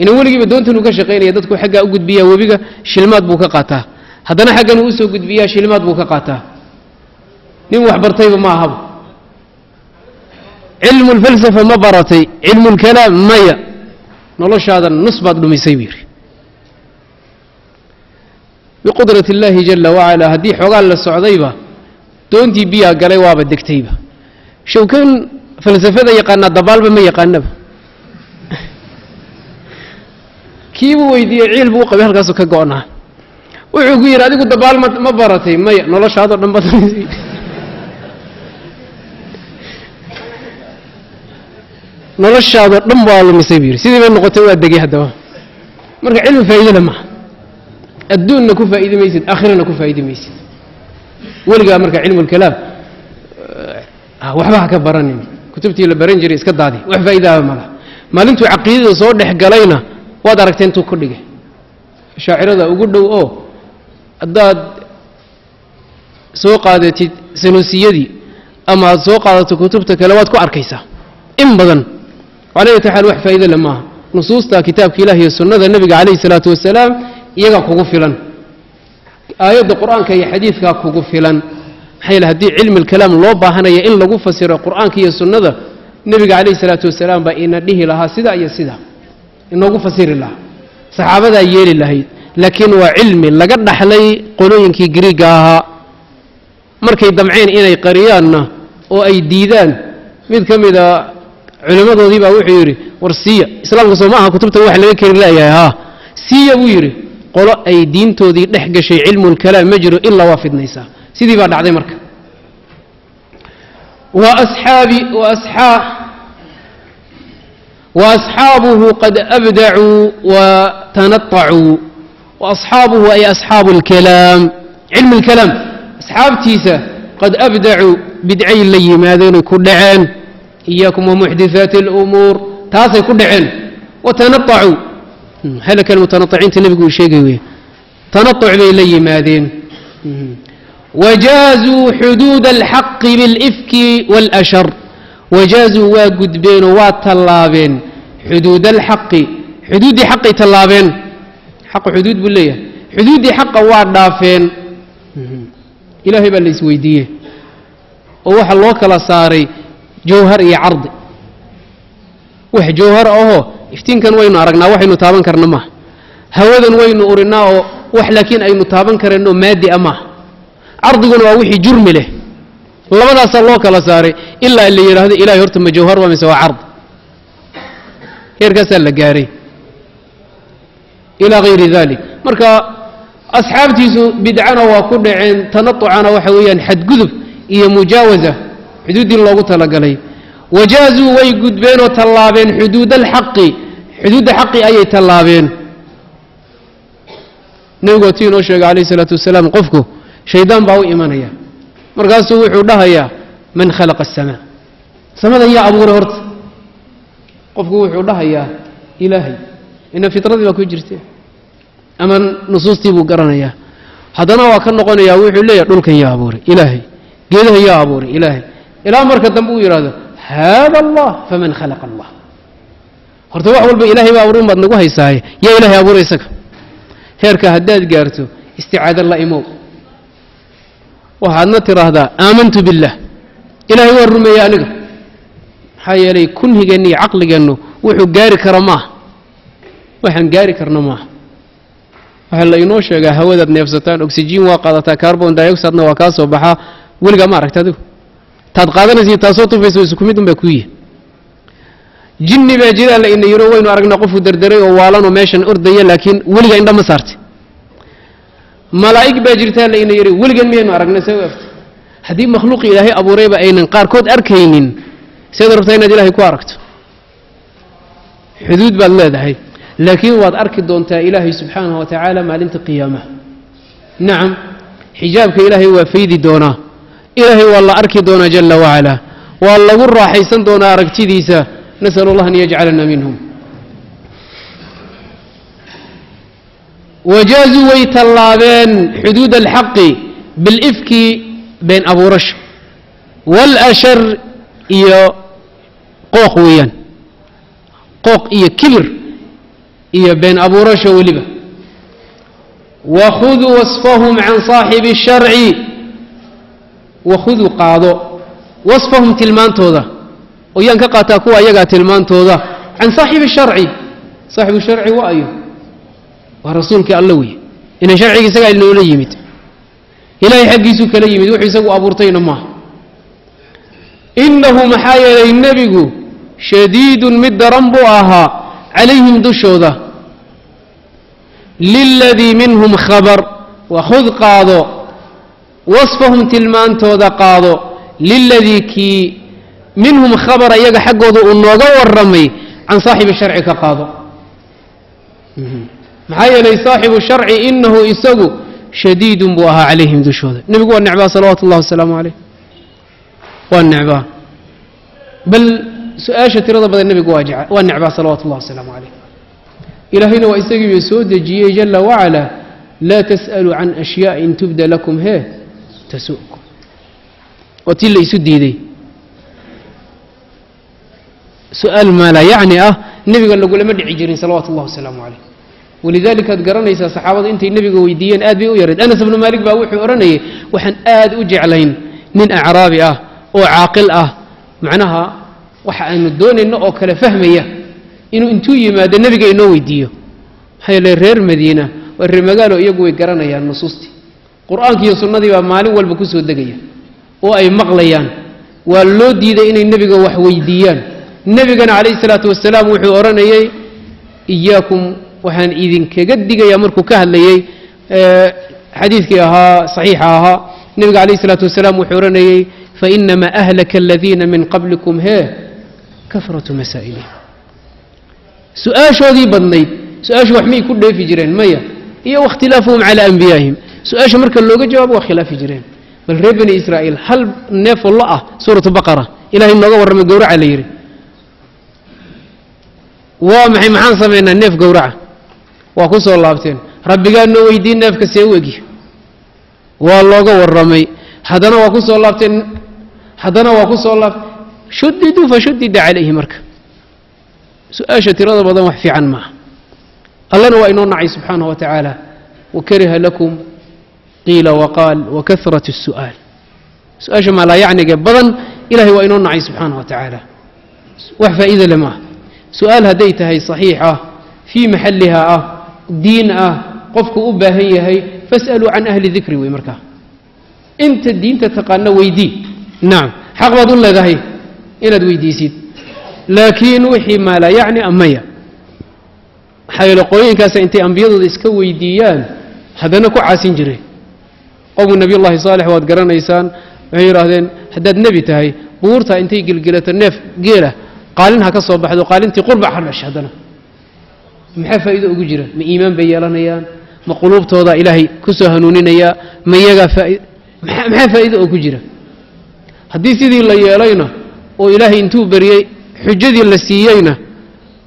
Ina weligiiba doontan uu ka shaqaynaya dadku xaggaa u gudbiyaa webiga shilmaad buu ka qaataa. Haddana xaggan uu u soo gudbiyaa shilmaad buu ka qaataa. Nin wax bartayba ma ahaba cilmu lfalsafa ma baratay. Cilmu lkalaam maya noloshaadan nus baad dhumisay buu yidhi biqudrat illaahi jala wacalaa haddii xoogaa la socdayba doontii biyaa galay waaba degtayba. Showkan falsafada yaqaanaa dabaalba ma yaqaanaba. Kiibuu weydiiyey ciil buu u qabay halkaasuu ka go'naa. Wuxuu ku yidhi adigu dabaal ma ma baratay maya noloshaadoo dhan badan noloshaadoo dhan baa lumisay buu yidhi. Sidii bay noqotay waa degay haddaba marka cilmi faa'iidole maaha adduunna ku faa'idi maysid aakhirana ku faa'idi maysid. Weligaa marka cilmu lkalaam waxba ha ka baranin. Kutubtii la baran jiray iska daadi. Wax faa'iidaaba malaha maalintuu caqiidada soo dhex galayna waad aragtay intuu ku dhigay. Shaacirada ugu dhow oo haddaad soo qaadatid sanuusiyadii ama aad soo qaadato kutubta kale waad ku arkaysaa. In badan calaa ayati xaal wax faa'iida le maaha. Nusuusta kitaabka ilahi iyo sunnada nebiga calayhi salaatu wasalaam iyagaa kugu filan. Aayadda qur'aanka iyo xadiidkaa kugu filan. Maxaa yeele haddii cilmi alkalaam loo baahanaya in lagu fasiro qur'aanka iyo sunnada nebiga calayhi salaatu wasalaam baa ina dhihi lahaa sidaa iyo sidaa inoogu fasiri lahaa. Saxaabadaa yeeli lahayd. Laakiin waa cilmi laga dhaxlay qolooyinkii giriigga ahaa. Markay damceen inay qariyaanna oo ay diidaan mid ka mida culimmadoodii baa wuxuu yidhi war siiya islaamka soo ma aha kutubta wax laga keri leeyahay haa. Siiya buu yidhi qolo ay diintoodii dhex gashay cilmulkalaam ma jiro ilaa waa fidnaysaa. Sidii baa dhacday marka. Waasxaabuhu qad abdacuu wa tanaacu waasxaabuhu ay asxaabu alkalaam cilmu lkalaam asxaabtiisa qad abdacuu bidcay la yimaadeenay ku dhaceen iyaakum wamuxdiaati اlumuur taasay ku dhaceen watanaauu halaka mutanaaciinta nebigu uu sheegay wey tanaac bay la yimaadeen wajaazuu xuduud alxaqi bilifki wاlashar wajaazuu waa gudbeenoo waa tallaabeen xuduud alxaqi xuduuddii xaqay tallaabeen xaqa xuduud buu leeyahay xuduuddii xaqa waa dhaafeen ilaahay baa la isweydiiye oo waxa loo kala saaray jawhar iyo cardi wax jawhar ahoo iftiinkan waynu aragnaa waxaynu taaban karna maaha hawadan waynu urinaa oo wax laakiin aynu taaban kareenoo maadi a maaha cardiguna waa wixii jurmi leh. Labadaasaa loo kala saaray ilaa la yidhaahdo ilahay horta ma jawhar waa mise waa card. Heerkaasaa la gaaray. Ilaa hayri dalik marka asxaabtiisu bidcana waa ku dhaceen tanatucana waxa weeyaan xadgudub iyo mujaawaza xuduuddii loogu talagalay. Wajaazuu way gudbeenoo tallaabeen xuduud alxaqi. Xuduudda xaqi ayay tallaabeen. Nebigu watuu inoo sheegay calayh isalaatu wasalaam qofku shaydaan baa u imanaya. Markaasuu wuxuu dhahayaa man khalaqa asamaa samadan yaa abuuray horta. Qofku wuxuu dhahayaa ilaahay ina fitradii baa ku jirte ama nusuustii buu garanayaa. Haddana waa ka noqonayaa wuxuu leeyahay dhulkan yaa abuuray. Ilaahay geedaha yaa abuuray. Ilaahay ilaa marka dambe uu yidhahdo haada allah faman khalaqa allah horta wax walba ilaahay baa abuuray baad nagu haysaaye yaa ilaahay abuuray isaga heerka haddaad gaarto isticaada la imow waxaadna tidhaahdaa aamantu biاllah ilaahay waa rumeeyey aniga maxaa yeelay kunhigeenna iyo caqligeennu wuxuu gaari kara maaha waxaan gaari karna maaha waxaa la inoo sheegaa hawadaad neefsataan oxygen waa qaadataa carbon dioxidena waa kaa soo baxaa weligaa ma aragta adigu taad qaadanaysa taasoo tufaysa isku mid un baa kuu yihi jinni baa jiraa la ina waynu aragnaa qofku derderay oo waalanoo meeshan ordaya laakiin weligaa indha ma saartay. Malaa'ig baa jirtaa la ina weligan miyaynu aragnay see u egta haddii makhluuqi ilaahay abuurayba aynan qaarkood arkaynin seed rabtaa inaad ilahay ku aragto? Xuduud baad leedahay. Laakiin waad arki doontaa ilaahay subxaanahu wa tacaala maalinta qiyaamaha. Nacam xijaabka ilaahay waa faydi doonaa ilaahay waa la arki doonaa jala wacalaa waa lagu raaxaysan doonaa aragtidiisa. Nasal allah an yajcalana minhum. Wajaazuu way tallaabeen xuduud alxaqi bilifki been abuurasho waalashar iyo qooq weeyaan. Qooq iyo kibir iyo been abuurasho weliba. Wakhuduu wasfahum can saaxibi الsharci wakhuduu qaado wasfahum tilmaantooda. Oo yaan ka qaataa kuwa ayagaa tilmaantooda. Can saaxibi الsharci saaxibu sharci wa ayo. Waa rasuulkii alla weeye. Inan sharciga isagaa inoola yimid. Ilaahay xaggiisuu kala yimid. Wuxuu isagu abuurtayna maaha innahu maxaa yeelay nebigu shadiidun mid daran buu ahaa calayhim dushooda. Liladii minhum khabar. Wakhud qaado wasfahum tilmaantooda qaado liladii kii minhum khabara iyaga xaggooda uu nooga warramay can saaxibi sharci ka qaado. Maxaa yeelay saaxibu sharci inahu isagu shadiidun buu ahaa calayhim dushooda. Nebigu waa necbaa salawaatu ullahi wasalaamu calayh. Waa necbaa. Bal su'aasha tirada badan nebigu waa necbaa salawaatu ullahi wasalaamu calayh. Ilaahayna waa isagiiba soo dejiyey jala wacala laa tas'aluu can ashyaء in tubda lakum hee tasu'kum waa tii la isu diiday. Su'aal maa laa yacni ah nebiga lagulama dhici jirin salawaatu ullahi wasalaamu calayh. Walidaalika aad garanaysaa saxaabada intay nebiga weydiiyeen aad bay u yarayd anas ibnu maalik baa wuxuu odhanayay waxaan aad u jeclayn nin acraabi ah oo caaqil ah. Macnaha waxa aanu doonayno oo kale fahmaya inuu intuu yimaado nebiga inoo weydiiyo. Maxaa yeele reer madiina waa reer magaalo iyagu way garanayaan nusuustii qur'aanki iyo sunnadii baa maalin walba ku soo degaya oo ay maqlayaan. Waa loo diiday inay nebiga wax weydiiyaan. Nebigana calayhi salaatu wasalaam wuxuu odhanayay iyaakum waxaan idinkaga digayaa markuu ka hadlayey xadiidkii ahaa saxiixa ahaa. Nebiga calayhi salaatu wasalaam wuxuu odhanayey fainamaa ahlaka aladiina min qablikum hee kafratu masaa'ilihim su'aashoodii badnayd su'aashu wax miyay ku dheefi jireen? Maya. Iyo wakhtilaafuhum calaa anbiyaa'ihim su'aasha marka looga jawaabo waa khilaafi jireen bal reer bani israa'iil hal neefoo lo ah suuratu baqara ilahay nooga warramay gowraca la yidhi waa maxay maxaan samaynaa neef gowraca waa ku soo laabteen rabbigaa noo neefka see u waa looga warramay haddana waa ku soo laabteen haddana waa ku soo laabteen shudiduu fashudida calayhi marka su'aasha tirada badan wax fiican maaha allana waa inoo nacay subxaanaه wa tacaala wakariha lakum qiila waqaal wakarat الsu'aal su-aasha maalaayacniga badan ilahay waa inoo nacay subxaanaه wa tacaala wax faa'iida le maaha su-aal hadday tahay صaxiix ah fii maxalliha ah diin ah qofku u baahan yahay fas'aluu can ahli dikri wey markaa inta diinta taqaana weydii nacam xaq baad u leedahay inaad weydiisid laakiin wixii maalaa yacni amaya maxaa yeele qolooyinkaasa intay ambiyadooda iska weydiiyaan haddana ku caasin jireen qowmu nebiy llahi saalex waad garanaysaan waxay yidhaahdeen haddaad nebi tahay buurta intay gelgelato neef geelah qaalin ha ka soo baxdo qaalintii qurbac ha dhash haddana. Maxaa faa'iido ugu jira? Ma iimaan bay yeelanayaan ma quluubtooda ilaahay ku soo hanuuninayaa ma iyagaa faai maxaa faa'iido oo ku jira? Haddii sidii la yeelayna oo ilaahay intuu beriyey xujadii la siiyeyna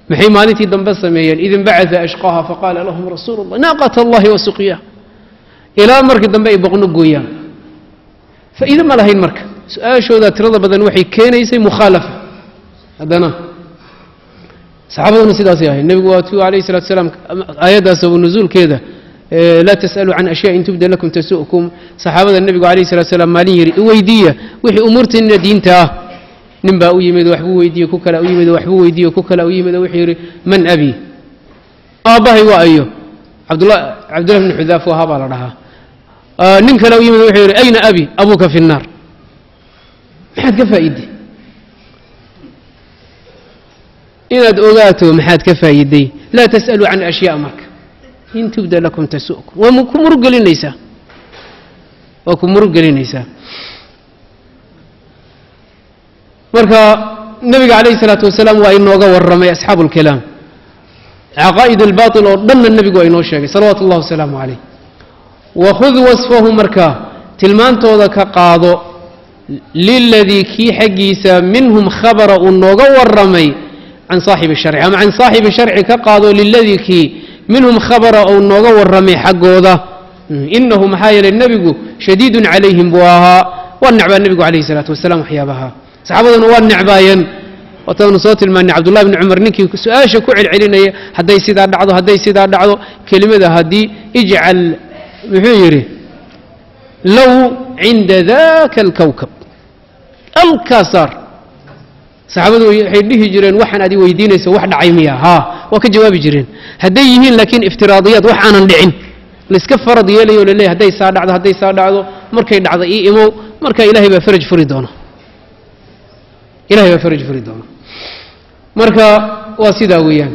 maxay maalintii dambe sameeyeen? Id inbacaa ashqaaha faqaala lahum rasuulu اllah naaqata allahi wa ilaa markii dambe ay boqno gooyaan. Faa'iide ma lahayn marka. Su'aashooda tirada badan waxay keenaysay mukhaalafa. Haddana saxaabaduna sidaasay ahayd nebigu waa tuu alayh salatu salaam aayaddaas abu nuzuulkeeda laa tas'aluu can ashyaa in tubda lakum tasu'kum saxaabada nebigu alayh salatu salaam maalin yidhi iweydiiya wixii umuurtiina diinta ah. Nin baa u yimid waxbuu weydiiye ku kala u yimid waxbuu weydiiye ku kala u yimid wuxuu yidhi man abi. Aabbahay waa ayo. Cabdullah cabdullah bn xudaaf ahaa baa la dhahaa nin kale u yimid wuxuu yidhi ayna abi abuuka fi nnaar maxaad ka faa'iiday inaad ogaato maxaad ka faa'iiday laa tas'aluu can ashyaa marka in tubda lakum tasu'kum waa ku muruggelinaysaa waa ku muruggelinaysaa marka nebiga calayhi salaatu wasalaam waa inooga warramay asxaabu اlkalaam caqaa'id albaaطil oo dhanna nebigu waa inoo sheegay salawaatu اllah wasalaamu calayh wakhud wasfahu markaa tilmaantooda ka qaado liladii kii xaggiisa minhum khabara uu nooga warramay can saaxibi sharci. Ama can saaxibi sharci ka qaado liladii kii minhum khabara uu nooga warramay xaggooda. Inahu maxaa yeelay nebigu shadiidun calayhim buu ahaa. Waa necbaa nebigu calayhi salaatu wasalaam waxyaabaha. Saxaabaduna waa necbaayeen. Waataanu soo tilmaanay cabdullahi bni cumar ninkii su'aasha ku celcelinaya hadday sidaa dhacdo hadday sidaa dhacdo kelimada haddii ijcal muxuu yidhi low cinda daka alkowkab alkaa saar. Saxaabadu waxay dhihi jireen waxaan adi weydiinayso wax dhacay miya haa waa ka jawaabi jireen. Hadday yihiin laakiin iftiraadiyaad wax aanan dhicin. Laiska farad yeelayo laleeyahy hadday saa dhacdo hadday saa dhacdo markay dhacdo ii imow marka ilahay baa faraj furi doona. Ilahay baa faraj furi doona. Marka waa sidaa weeyaan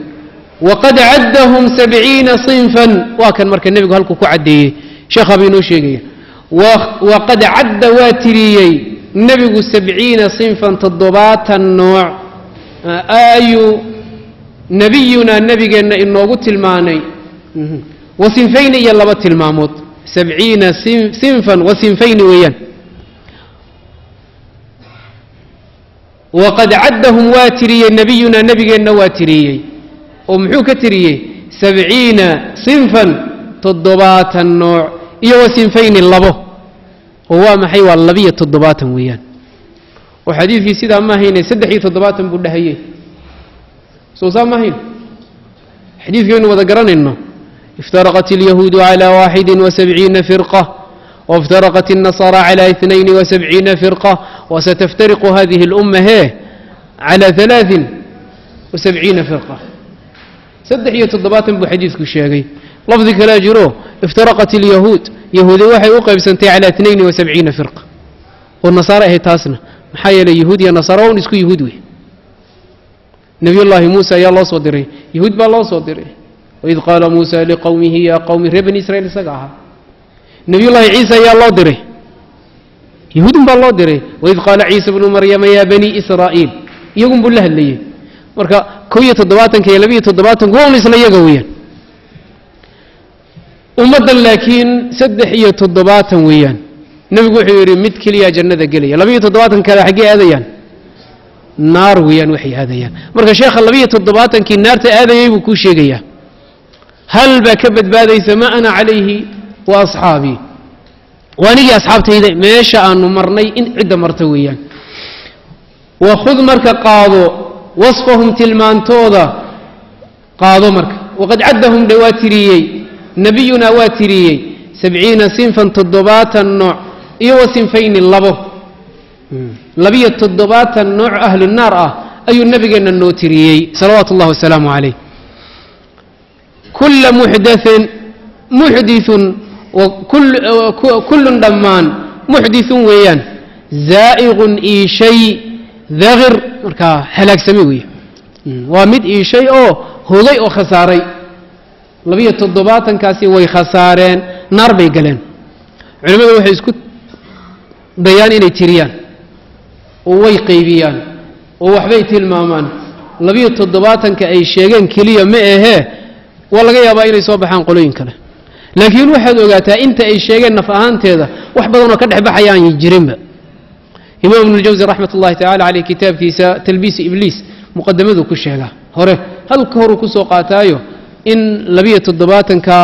waqad caddahum sabciina sinfan waa kan marka nebigu halkuu ku caddeeyey sheekhaa buu inoo sheegaya waqad cadda waa tiriyey nebigu sabciina sinfan toddobaatan nooc ayuu nebiyunaa nebigeenna inoogu tilmaanay wa sinfayni iyo laba tilmaamood sabciina sinfan wa sinfayni weeyaan waqad caddahum waa tiriyey nebiyunaa nebigeenna waa tiriyey oo muxuu ka tiriyey sabciina sinfan toddobaatan nooc iyo wa sinfayni labo oo waa maxay waa labiyo toddobaatan weeyaan oo xadiidkii sidaa ma ahayne saddex iyo toddobaatan buu dhahayey soo saa ma ahayn xadiidkaynu wada garanayno iftaraqat اlyahuudu calى waaxidi وasabciina firqa واftaraqat النasara calى اثnayn وasabciina firqa وsataftariqu hadihi اlأuma hee calى ثalaaثin وasabciina firqa saddex iyo toddobaatan buu xadiidku sheegay. Lafdi kalaa jiro iftaraqat alyahuud. Yahuudi waxay u qaybsantay calaa inaini wa sabciina firqa. Oo nasaare ahay taasna. Maxaa yeeley yahuud iyo nasaara un isku yahuud wey nebiyullaahi muuse ayaa loo soo diray. Yahuud baa loo soo diray. Waid qaala muusa liqowmihi yaa qowmi reer bani israiil isaga ahaa nebiyullaahi ciise ayaa loo diray. Yahuudun baa loo diray. Waid qaala ciisa bnu maryama yaa banii israa'iil. Iyagun buu la hadlayey marka kow iyo toddobaatanka iyo labiyo toddobaatanku un isla iyaga weeyaan. Ummaddan laakiin saddex iyo toddobaatan weeyaan. Nebigu wuxuu yidhi mid keliyaa jannada gelaya. Labiyo toddobaatan kale xaggee aadayaan? Naar weeyaan waxay aadayaan. Marka sheekha labiyo toddobaatankii naarta aadayay buu kuu sheegayaa. Hal baa ka badbaadaysa? Ma ana calayhi wa asxaabii waa anigii asxaabtayda meesha aanu marnay in cidda marta weeyaan. Wa khud marka qaado wasfahum tilmaantooda qaado marka. Waqad caddahum dhe waa tiriyey. Nebiyunaa waa tiriyey. Sabciina sinfan toddobaatan nooc iyo wa sinfayni labo. Hmm. Labiyo toddobaatan nooc ahlu naar ah ayuu nabigeenna noo tiriyey. Salawaatu اllah wasalaamu calayh kula muxdain muxdiun kullun dhammaan muxdiثun weeyaan. Zaa'iqun iishay daqir markaa halaagsame weeye waa mid iishay oo hogay oo khasaaray. Labiyo toddobaatankaasi way khasaareen naar bay galeen. Culimmadu waxay isku dayaan inay tiriyaan oo way qaybiyaan oo waxbay tilmaamaan. Labiyo toddobaatanka ay sheegeen keliya ma ahee waa laga yaabaa inay soo baxaan qolooyin kale. Laakiin waxaad ogaataa inta ay sheegeen naf ahaanteeda wax badanoo ka dhex baxaya jirinba imaam ibnuljawsi raxmat ullahi tacala caleyh kitaabkiisa talbiisu ibliis muqadamaduu ku sheegaa hore halka horuu ku soo qaataayo in labiyo toddobaatanka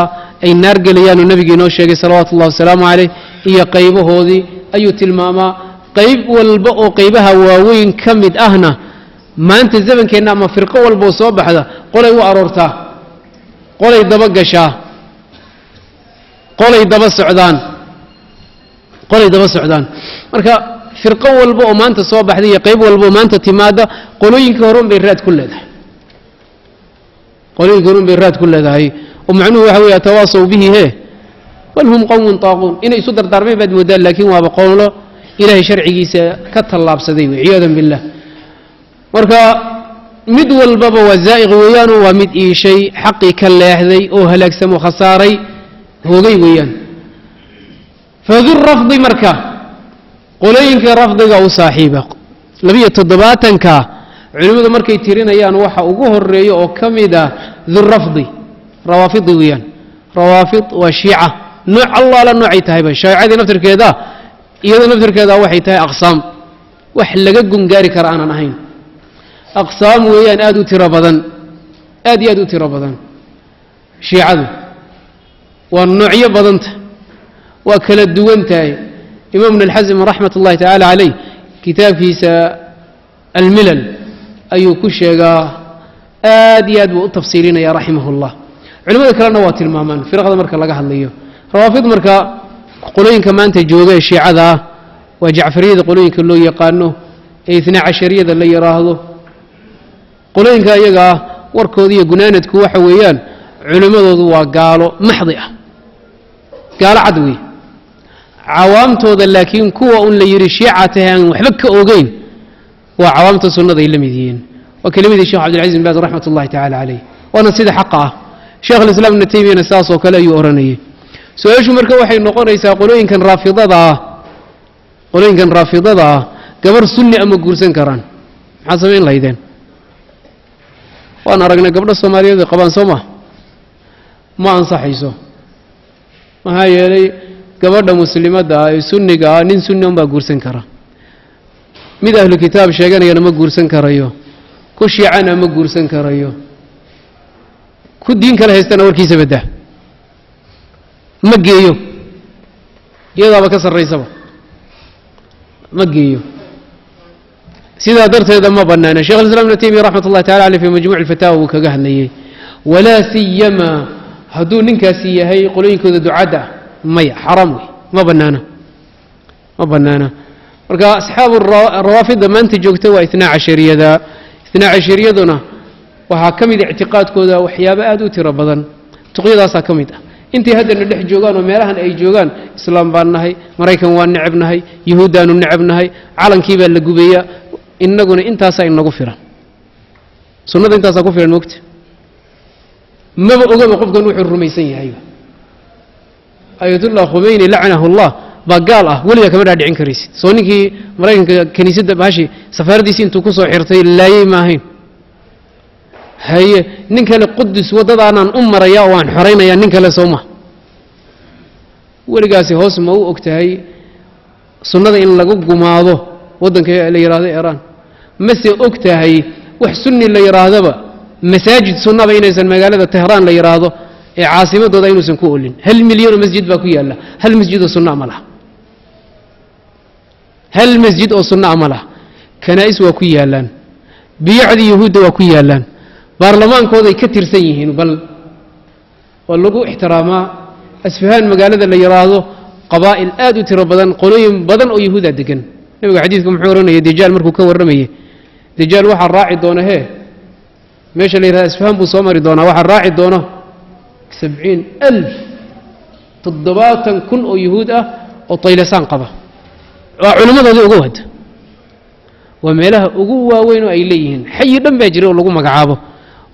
ay naar gelayaanoo nebigii inoo sheegay salawaatu ullahi wasalaamu caleyh iyo qaybahoodii ayuu tilmaamaa. Qayb walba oo qaybaha waaweyn ka mid ahna maanta zamankeenna ama firqo walbaoo soo baxda qolay u aroortaa. Qolay daba gashaa. Qolay daba socdaan. Qolay daba socdaan. Marka firqo walba oo maanta soo baxday iyo qayb walba oo maanta timaada qolooyinkii horun bay raad ku leedahay. Qolooyinkii horun bay raad ku leedahay. Oo macnuhu waxa weeye atawaasaw bihi hee bal hum qowmun taaquun. Inay isu dardaarmeen baad moodaan laakiin waaba qowlo ilaahay sharcigiisa ka tallaabsaday wey ciyaadan billah. Marka mid walbaba waa zaa'iq weeyaano waa mid iishay xaqii ka leexday oo halaagsamo khasaaray hoogay weeyaan. Fadu rafdi marka qolooyinka rafdiga u saaxiiba. Labiyo toddobaatanka culimmadu markay tirinayaan waxa ugu horreeya oo ka mid ah durafdi rawaafidi weeyaan rawaafid waa shiica. Nooc allaala noocay tahayba shaacadii naftirkeeda iyada naftirkeeda waxay tahay aqsaam. Wax laga gungaari kara aanan ahayn. Aqsaam weeyaan aad u tiro badan. Aad iyo aad u tiro badan. Shiicadu waa noocyo badanta waa kala duwan tahay imaam ibn alxasm raxmat ullahi tacaala calayh kitaabkiisa almilal ayuu ku sheegaa aad iyo aad buu u tafsiilinaya raximah اllah culimmada kalena waa tilmaamaan firaqda marka laga hadlayo. Rawaafid marka qolooyinka maanta jooga ee shiicada ah waa jacfariyada qolooyinka loo yaqaano ee itnaa cashariyada la yidhaahdo qolooyinka iyaga ah warkooda iyo gunaanadku waxa weeyaan culimmadoodu waa gaalo maxdi ah. Gaalo cad wey cawaamtooda laakiin kuwa un la yidhi shiica tahay aan waxba ka ogeyn waa cawaamta sunnada ay la mid yihiin. Waa kelimadii sheekh cabdilcaziz bin baaz raxmat ullahi tacala calayh waana sida xaqa ah. Sheekh alislaam ibnu taymiyana sidaas oo kale ayuu odhanayay su'aashu marka waxay noqonaysaa qolooyinkan raafidada ah qolooyinkan raafidada ah gabar sunni ama guursan karaan. Maxaad samayn lahaydeen? Waan aragnay gabdho soomaaliyeed ay qabaan soo ma? Ma ansaxayso. Maxaa yeelay gabadha muslimadda ah ee sunniga ah nin sunni unbaa guursan kara. Mid ahlu kitaab sheeganayana ma guursan karayo. Ku shiicana ma guursan karayo. Ku diin kale haystana warkiisa badda ma geeyo. Iyadaaba ka sarraysaba. Ma geeyo. Sidaa darteeda ma bannaana. Shekh alislam ibnu taymiya raxmat ullahi tacala aleyh fi majmuuc alfataawa wuu kaga hadlayey walaa siyama. Hadduu ninkaasi yahay qolooyinkooda ducadda ah maya xaraam wey ma bannaana ma bannaana. Marka asxaabu rawaafidda maanta joogta waa itnaa cashariyada. Itnaa cashariyaduna waxaa ka mid ictiqaadkooda waxyaabo aad u tiro badan. Tuqyadaasaa ka mid ah. Intay haddana dhex joogaan oo meelahan ay joogaan islaam baan nahay maraykan waan necab nahay yuhuuddaanu necab nahay calankii baa la gubeeyaa. Innaguna intaasaa inagu filan. Sunnada intaasaa ku filan mogta maba ogaba qofkan wuxuu rumaysan yahayba ayatullah khumeyni lacanahu llah baa gaal ah weligaa kama dhaadhicin karaysid. Soo ninkii maraykanka kiniisadda baashi safaaraddiisii intuu ku soo xirtay laayey maahayn haye nin kale qudus waddadaanaan u maraya oo aan xoraynayaa nin kale soo ma. Weligaasi hoos ma u og tahay sunnada in lagu gumaado waddanka la yidhahdo iiraan mase og tahay wax sunni la yidhaahdaba masaajid sunnaba inaysan magaalada tehraan la yidhaahdo ee caasimadooda inuusan ku olin hal milyanoo masjid baa ku yaalla. Hal masjid oo sunna ma laha hal masjid oo sunna laha kanaa'is waa ku yaallaan. Biyacdii yuhuudda waa ku yaallaan. Baarlamaankooday ka tirsan yihiin bal oo lagu ixtiraamaa. Asfahaan magaalada la yidhaahdo qabaa'il aad u tiro badan qolooyin badan oo yahuudaa degan nebiga xadiidka muxuu odhanaya dajaal markuu ka warramayey dajaal waxaa raaci doona hee? Meesha la yidhahdo asfahaan buu soo mari doonaa waxaa raaci doona sabciin alf toddobaatan kun oo yuhuud ah oo taylasaan qaba waa culimmadoodii uga wada waa meelaha ugu waaweyn oo ay leeyihiin. Xayi dhan baa jira oo lagu magacaabo.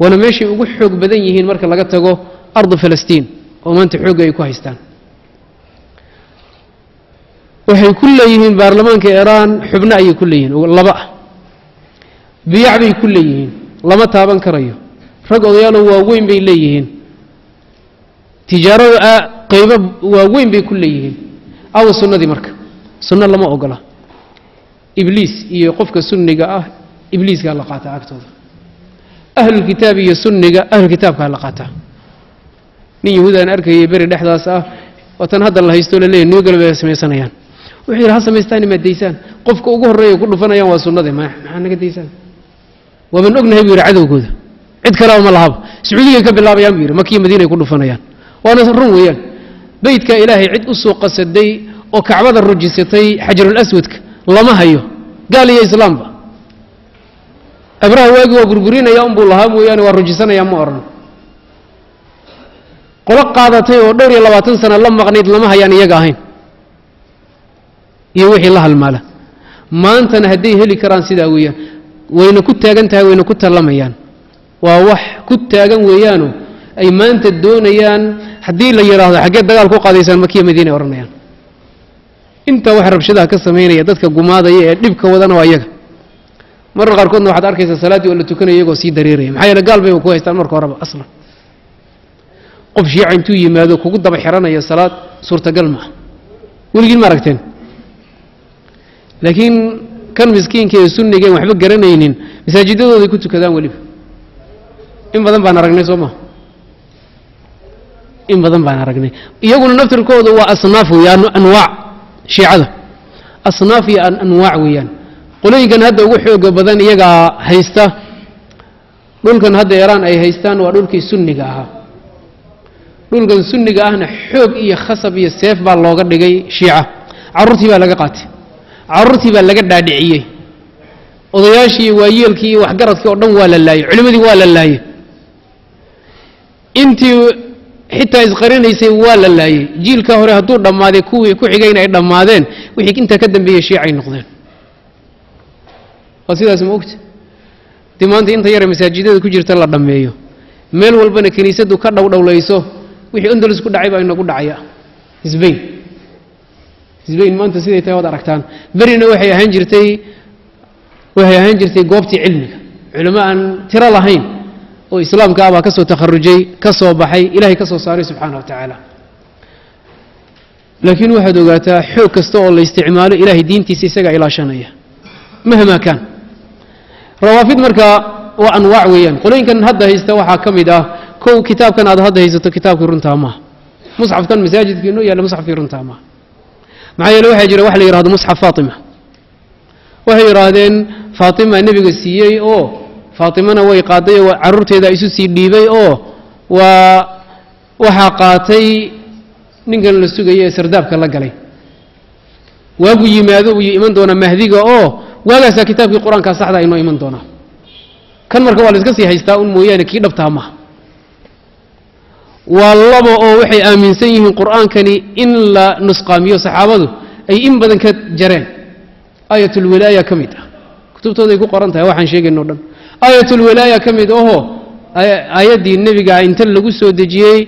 Waana meeshay ugu xoog badan yihiin marka laga tago ardu falastiin oo maanta xoogga ay ku haystaan. Waxay ku leeyihiin baarlamaanka iiraan xubno ayay ku leeyihiin. Laba. Ah biyac bay ku leeyihiin. Lama taaban karayo. Rag odayaaloo waaweyn bay leeyihiin tijaarada qaybo waaweyn bay ku leeyihiin. Awa sunnadii marka sunno lama ogola. Ibliis iyo qofka sunniga ah ibliiskaa la qaataa agtooda. Ahlulkitaab iyo sunniga ahlulkitaabkaa la qaataa. Nin yahuud aan arkayay beri dhexdaas ah waatan hadda la haysto la leeyahy new galbeed ay samaysanayaan. Wuxuu yidhi ha samaystaan maad daysaan qofka ugu horreeya ku dhufanayaan waa sunnade ma maxaa naga daysaan waaban ognahay buu yidhi cadowgooda. Cid kaleba ma lahaba. Sacuudigay ka bilaabayaan buu yidhi makiya madiinay ku dhufanayaan waana run weeyaan. Beydka ilaahay cid u soo qasaday oo kacbada rujisatay xajarul aswadka lama hayo. Gaal iyo islaamba abraha waagi waa burburinaya unbuu lahaa mooyaane waa rujisanaya ma odhan qolo qaadatay oo dhowr iyo labaatan sana la maqnayd lama hayaan iyaga ahayn. Iyo wixii la halmaala. Maantana hadday heli karaan sidaa weeyaan. Wayna ku taagan tahay wayna ku tallamayaan. Waa wax ku taagan weeyaano ay maanta doonayaan haddii la yidhaahdo xaggee dagaal ku qaadaysaan makiya madiina ay odhanayaan intaa rabshadaha ka samaynaya dadka gumaadaya ee dhibka wadana waa iyaga. Marka qaarkoodna waxaad arkaysaa salaaddii oo la tukanaya iyagoo sii dareeraya. Maxaa yeele gaal bayba ku haystaan marka horeba aslan. Qof shiica intuu yimaado kugu daba xiranaya salaad suurtagal maaha. Weligiin ma aragteen? Laakiin kan miskiinka ee sunniga en waxba garanaynin masaajidadooday ku tukadaan weliba. In badan baan aragnay soo maa in badan baan aragnay. Iyaguna naftirkooda waa asnaaf weeye anwaac shiicada. Asnaaf iyo anwaac weeyaan. Qolooyinkan hadda ugu xooga badan iyagaa haysta dhulkan hadda iraan ay haystaan waa dhulkii sunniga ahaa. Dhulkan sunniga ahna xoog iyo khasab iyo seef baa looga dhigay shiica. Carruurtii baa laga qaatay. Carruurtii baa laga dhaadhiciyey. Odayaashii waayeelkii iyo waxgaradkii oo dhan waa la laayey culimmadii waa la laayey intii xitaa isqarinaysay waa la laayey jiilka hore hadduu dhammaaday kuwii ku xigayna ay dhammaadeen wixii intaa ka dambeeyey shiicay noqdeen. Waa sidaas ma ogta? Dii maanta inta yare masaajidada ku jirta la dhammeeyo. Meel walbana kiniisaddu ka dhowdhowlayso wixii andalus ku dhacay baa inagu dhacaya. Sbain sbain maanta siday tahay waad aragtaan. Berina waxay ahaan jirtay waxay ahaan jirtay goobtii cilmiga. Culamo aan tiro lahayn oo islaamka ah baa ka soo takharujay ka soo baxay ilahay ka soo saaray subxaana wa tacaala. Laakiin waxaad ogaataa xoog kasta oo la isticmaalo ilahay diintiisa isagaa ilaashanaya. Mahmaa kaan rawaafid marka waa anwaac weeyaan. Qolooyinkan hadda haysta waxaa ka mid ah kow kitaabkan aad hadda haysato kitaabkii runtaa maaha musxafkan masaajidkii inoo yaalla musxafkii runtaa maaha maxaa yeele waxaa jira wax la yidhahdo musxaf faatima. Waxay yidhaahdeen faatima nebiga siiyey oo faatimana way qaaday oo carruurteeda isu sii dhiibay oo waa waxaa qaatay ninkan la sugaya ee sardaabka la galay. Waagu yimaado buu iman doonaa mahdiga oo waagaasaa kitaabkii qur'aankaa saxda inoo iman doonaa. Kan marka waa la iska sii haystaa un mooyaane kii dhabtaa maha waa laba oo waxay aaminsan yihiin qur'aankani in la nusqaamiyo saxaabadu ay in badan ka jareen. Aayatulwilaaya ka mid ah. Kutubtooday ku qoran tahay waxaan sheegayno dhan aayatulwilaaya ka mid aho aayaddii nebiga ah inta lagu soo dejiyey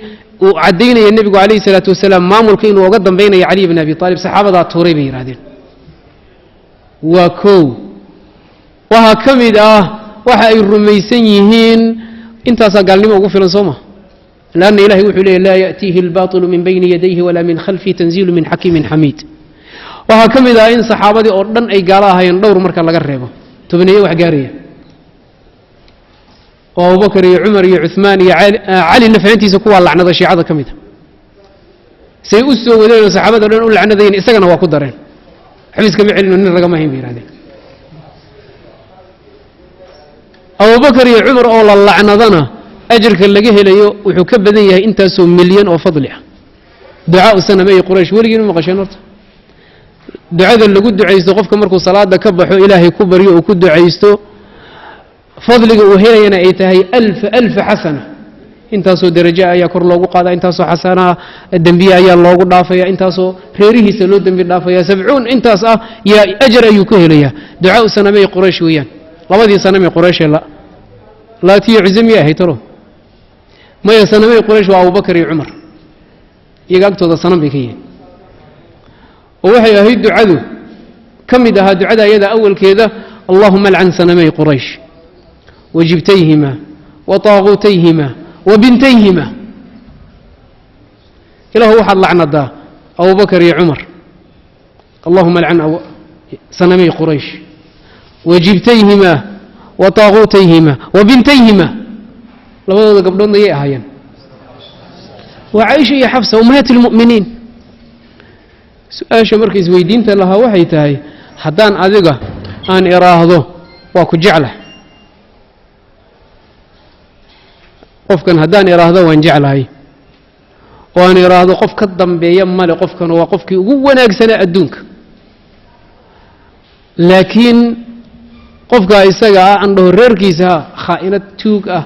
uu caddaynaya nebigu calayhi salaatu wasalaam maamulka inuu oga dambaynaya caliy bn abi aalib saxaabadaa tuuray bay yidhahdeen waa kow. Waxaa ka mid ah waxa ay rumaysan yihiin intaasaa gaalnimo ugu filan soo maa lanna ilahay wuxuu leeyay laa ya'tiihi albaطilu min bayni yadayhi walaa min khalfihi tanziilu min xakiimin xamiid waxaa ka mid ah in saxaabadii oo dhan ay gaalo ahaayeen dhowr marka laga reebo. Tobneeye wax gaaraya oo abubakar iyo cumar iyo cuثmaan iyo cali nafcintiisa kuwaa lacnada shiicada ka mida say u soo wadeenoo saxaabada o dhan u lacnadayen isagana waa ku dareen. Xabiiskama celino nin ragama hayn bay yihahdeen abubakar iyo cumar oo la lacnadana ajarka laga helayo wuxuu ka badan yahay intaasoo milyan oo fadli ah. Ducaau sanamey quraysh weligiin ma maqasheen horta. Ducada lagu ducaysto qofka markuu salaada ka baxo ilaahay ku baryo uu ku ducaysto fadliga uu helayana ay tahay alfa alfa xasana. Intaasoo darajo ayaa kor loogu qaada intaasoo xasanaa dembiye ayaa loogu dhaafaya intaasoo reerihiisa loo dembi dhaafaya. Sabcuun intaas ah yaa ajar ayuu ku helayaa. Ducaau sanamey quraysh weeyaan. Labadii sanamey qurayshee laatiyo cize miyay ahayd talo maya sanamey quraysh waa abubakar iyo cumar. Iyaga agtooda sanam bay ka yihiin. Oo waxay ahayd ducadu ka mid ahaa ducada ayada awalkeeda allahuma alcan sanamey quraysh wa jibtayhima wa taaquutayhima wa bintayhima ilahu waxaad lacnadaa abubakar iyo cumar allahuma alcan sanamey quraysh wa jibtayhima wa taaquutayhima wa bintayhima labadooda gabdhoodna yay ahaayeen waa caaisha iyo xafsa ummahaat اlmu'miniin su'aasha marka isweydiinta lahaa waxay tahay haddaan adiga aan iraahdo waa ku jeclah qofkan haddaan iraahdo waan jeclahay. Oo aan iraahdo qof ka dambeeya male qofkan waa qofkii ugu wanaagsanaa adduunka. Laakiin qofkaa isaga ah aan dhaho reerkiisa khaa'inad tuug ah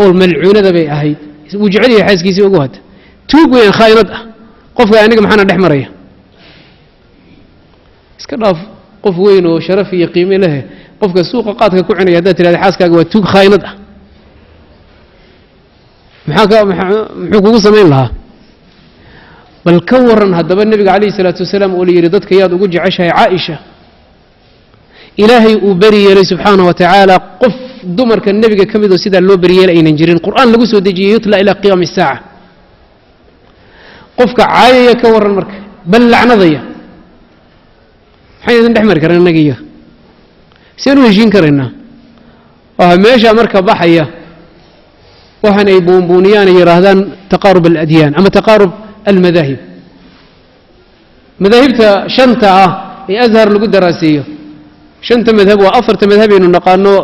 oo malcuunada bay ahayd wuu jecel yahay xaaskiisii ugu hadda. Tuug weeyaan khaa'inad ah. Qofka aniga maxaana dhex maraya? Iska dhaaf qof weyn oo sharaf iyo qiime lehe qofka suuqa qaadka ku cunaya haddaad tirahda xaaskaaga waa tuug khaa'inad ah muxuu kugu samayn lahaa? Bal ka waran haddaba nebiga calayhi salaatu wasalaam oo la yidhi dadka yaad ugu jeceshahay caaisha ilaahay uu beri yeelay subxaana wa tacaala qof dumarka nebiga ka midoo sidaa loo beriyeelay aynan jirin. Qur'aan lagu soo dejiyey yutla ilaa qiyaami isaaca qofka caayaya ka warran marka bal lacnadaya. Maxay idin dhex mari karaan innaga iyo? Seen u heshiin karaynaa meeshaa marka baxaya waxaan ay buunbuuniyaan ay yidhaahdaan taqaarub aladyan ama taqaarub almadaahib. Madaahibta shanta ah ee ashar lagu daraaseeyo. Shanta madhab waa afarta madhab aynu naqaano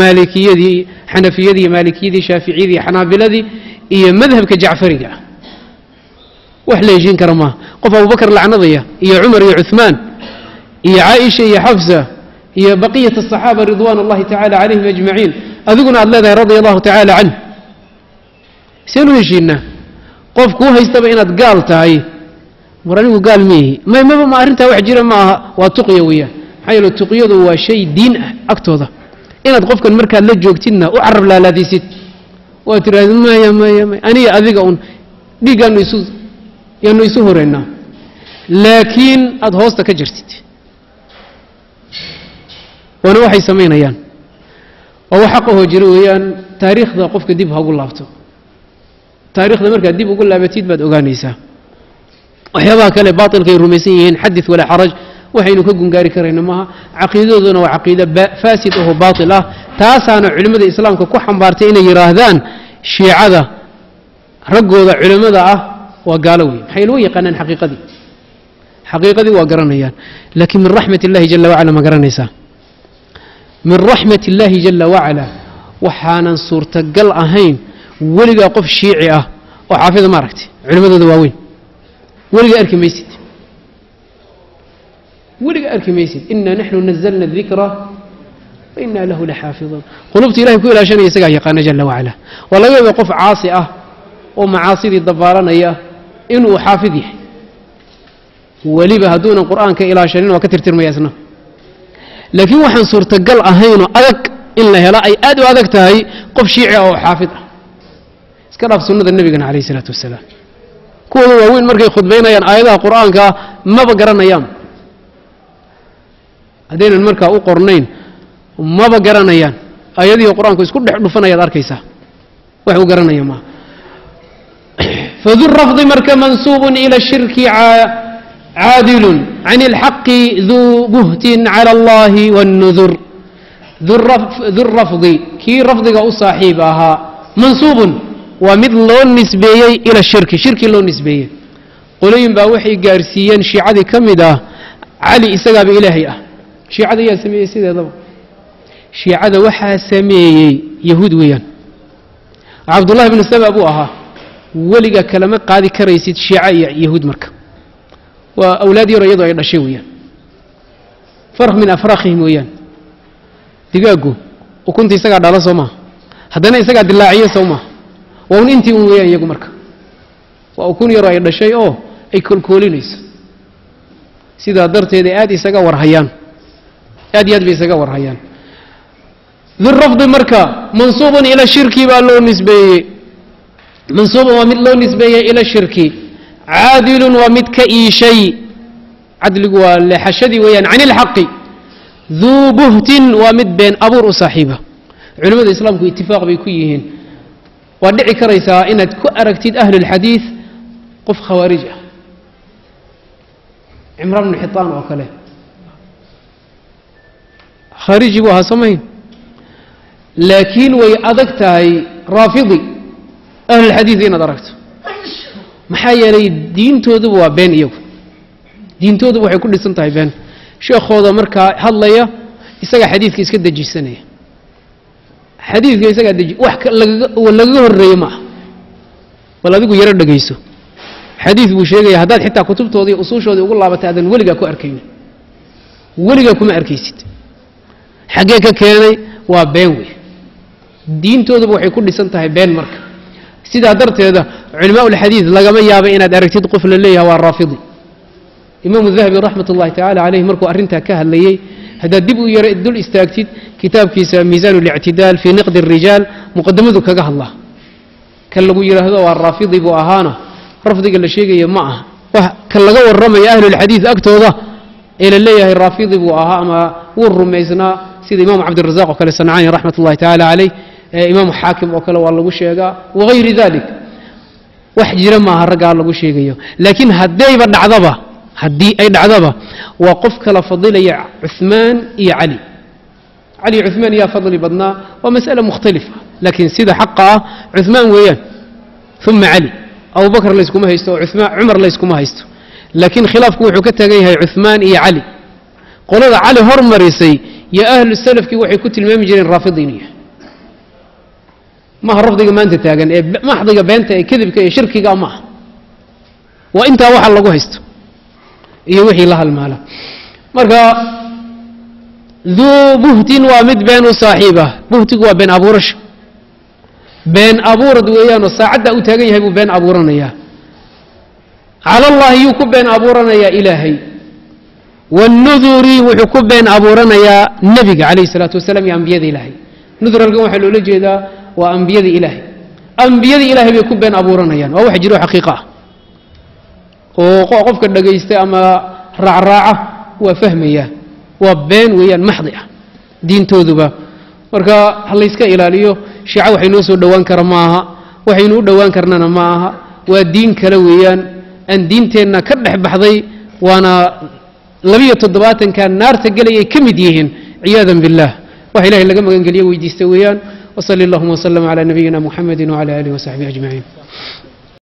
maalikiyadii xanafiyadii maalikiyadii shaaficiyadii xanaabiladii iyo madhabka jacfariga. Wax la heshiin kara maaha. Qof abubakar lacnadaya iyo cumar iyo cumaan iyo caaisha iyo xafsa iyo baqiyat asaxaaba ridwan allahi tacala calayhim ajmaciin adiguna aad leedahay radia allahu tacala canh seen u heshiinaa qof kuu haystaba inaad gaal tahay. War anigu gaal miihi may maba ma arrintaa wax jira ma aha waa tuqya weeyaan maxaa yeele tuqyadu waa shay diin ah agtooda. Inaad qofkan markaad la joogtidna u carab laalaadisid waa tiraahda maya maya maya aniga adiga un dhiiggaanu isu yaanu isu horeynaa. Laakiin aada hoosta ka jirtid waana waxay samaynayaan. Oo wax xaqahoo jira weeyaan. Taariikhda qofka dib ha ugu laabto taarikhda markaad dib ugu laabatid baad ogaanaysaa. Waxyaabaha kale baatilka ay rumaysan yihiin xadid walaa xaraj waxaynu ka gungaari karayna maaha? Caqiidadooduna waa caqiida faasid aho baatil ah. Taasaana culimmada islaamka ku xambaartay inay yidhaahdaan shiicada raggooda culimmada ah waa gaalo wey maxay loo yaqaanaan xaqiiqadii? Xaqiiqadii waa garanayaan. Laakiin min raxmat illahi jala wacala ma garanaysaa. Min raxmat illaahi jala wacala waxaanan suurtagal ahayn weligaa qof shiici ah oo xaafida ma aragtay culimmadooda waaweyn. Weligaa arki maysid. Weligaa arki maysid. Ina naxnu nazalna dikra wa lahu laxaafiduun. Qulubta ilahay ku ilaashanaya isagaa yaqaana jala wacala waa laga yaaba qof caasi ah oo macaasidii dabaalanaya inuu xaafid yahay. Weliba hadduunan qur'aanka ilaashanin waa ka tirtirmaya isna laakiin waxaan suurtagal ahaynoo adag in la helo ay aad u adag tahay qof shiici ah oo xaafid ah iska dhaaf sunnada nebigana calayh isalaatu wasalaam kuwooda waaweyn markay khudbaynayaan aayadaha qur'aanka maba garanayaan. Haddaynan markaa u qornayn maba garanayaan. Aayadihii qur'aanku isku dhex dhufanayaad arkaysaa. Wax u garanaya maaha fadu rafdi marka mansuubun ila shirki caadilun can اlxaqi duu buhtin cala allahi wاnnudur du rafdi kii rafdiga u saaxiib ahaa mansuubun waa mid loo nisbeeyey ila shirki shirki loo nisbeeyey. Qolooyin baa waxay gaarsiiyeen shiicadii ka mid ah cali isagaaba ilaahay ah. Shiicada yaa sameeyey sideedaba. Shiicada waxaa sameeyey yahuud weeyaan. Cabdullahi bnu saba buu ahaa weliga kalama qaadi karaysid shiica iyo yahuud marka. Waa awlaad yaro iyadoo ay dhashay weeyaan. Farq min afraaqihim weeyaan. Digaaggu ukunta isagaa dhala soo maha haddana isagaa dilaaciyo soo maha waa un intii un weeyaan iyagu marka. Waa ukun yaroo ay dhashay oo ay kolkoolinayso. Sidaa darteed ay aad isaga warhayaan. Aad iyo aad bay isaga warhayaan. Durafdi marka mansuubun ila shirki baa loo nisbeeyey. Mansuubun waa mid loo nisbeeyey ila shirki. Caadilun waa mid ka iishay. Cadligu waa leexashadii weeyaan can ilxaqi duu buhtin waa mid been abuur u saaxiiba. Culimmada islaamku itifaaq bay ku yihiin waa dhici karaysaa inaad ku aragtid ahlulxadiid qof khawaarij ah. Cimraan bnu xitaan oo kale. Khaariji buu ahaa samayn. Laakiin way adag tahay raafidi ahlulxadiid inaad aragto. Maxaa yeelay diintooduba waa been iyagu. Diintooduba waxay ku dhisan tahay been. Sheekhooda markaa hadlaya isagaa xadiidka iska dejisanaya xadiidka isagaa deji wax lagaga horreeye ma ah bal adigu yaro dhegayso xadiid buu sheegaya haddaad xitaa kutubtoodii usuushoodii ugu laabatay aadan weligaa ku arkaynin. Weligaa kuma arkaysid. Xaggee ka keenay waa been wey diintooduba waxay ku dhisan tahay been marka. Sidaa darteeda culimaa ulxadiid lagama yaaba inaad aragtid qof la leeyaha waa raafidi. Imaamu dahabi raxmat ullahi tacala caleyh markuu arrintaa ka hadlayey haddaad dib u yaro dul istaagtid kitaabkiisa miisaan اlictidaal fii niqdi الrijaal muqadamadu kaga hadlaa kan lagu yidhaahdo waa raafidi buu ahaana rafdiga la sheegaya ma aha kan laga warramaya ahlulxadiid agtooda ee la leeyahay raafidi buu ahaa ama wuu rumaysnaa sida imaamu cabdirazaq oo kale sancaani raxmat ullahi tacala caleyh imaamu xaakim oo kale waa lagu sheegaa wagayri dalik wax jira maaha raggaa lagu sheegayo laakiin haddayba dhacdaba haddii ay dhacdaba waa qofka la fadilaya cumaan iyo cali cali cumaan yaa fadli badnaa waa mas'ala mukhtalifa ah. laakiin sida xaqa ah cumaan weeyaan uma cali abubakr layskuma haysto cumar layskuma haysto. Laakiin khilaafku wuxuu ka taagan yahay cumaan iyo cali qolada cali hormarisay iyo ahlu salafkii waxay ku tilmaami jireen raafidi maha rafdiga maanta taagan ee maxdiga beenta ee kadibka ee shirkiga ah maaha waa intaa waxa lagu haysto iyo wixii la halmaala. Marka duu buhtin waa mid been u saaxiib ah. Buhtigu waa been abuurasha been abuurad weeyaanoo saacaddaa u taagan yahay buu been abuuranayaa. Calallaahi yuu ku been abuuranayaa ilaahay. Wanuduri wuxuu ku been abuuranayaa nebiga calayhi isalaatu wasalaam iyo ambiyada ilaahay. Nudur halkan waxaa loola jeedaa waa ambiyada ilaahay. Ambiyada ilaahay bay ku been abuuranayaan. Waa wax jiro xaqiiqa ah oo qofka dhagaysta ama raacraaca waa fahmayaa waa been weeyaan maxdi ah diintooduba marka ha layska ilaaliyo shiica waxay noo soo dhowaan kara ma aha waxaynu u dhowaan karnana ma aha waa diin kale weeyaan aan diinteenna ka dhex baxday waana labiyo toddobaatanka naarta gelayay ka mid yihiin ciyaadan billah waxa ilahay laga magan geliye weydiista weeyaan وصلى اللهم وسلم على نبينا محمد وعلى آله وصحبه أجمعين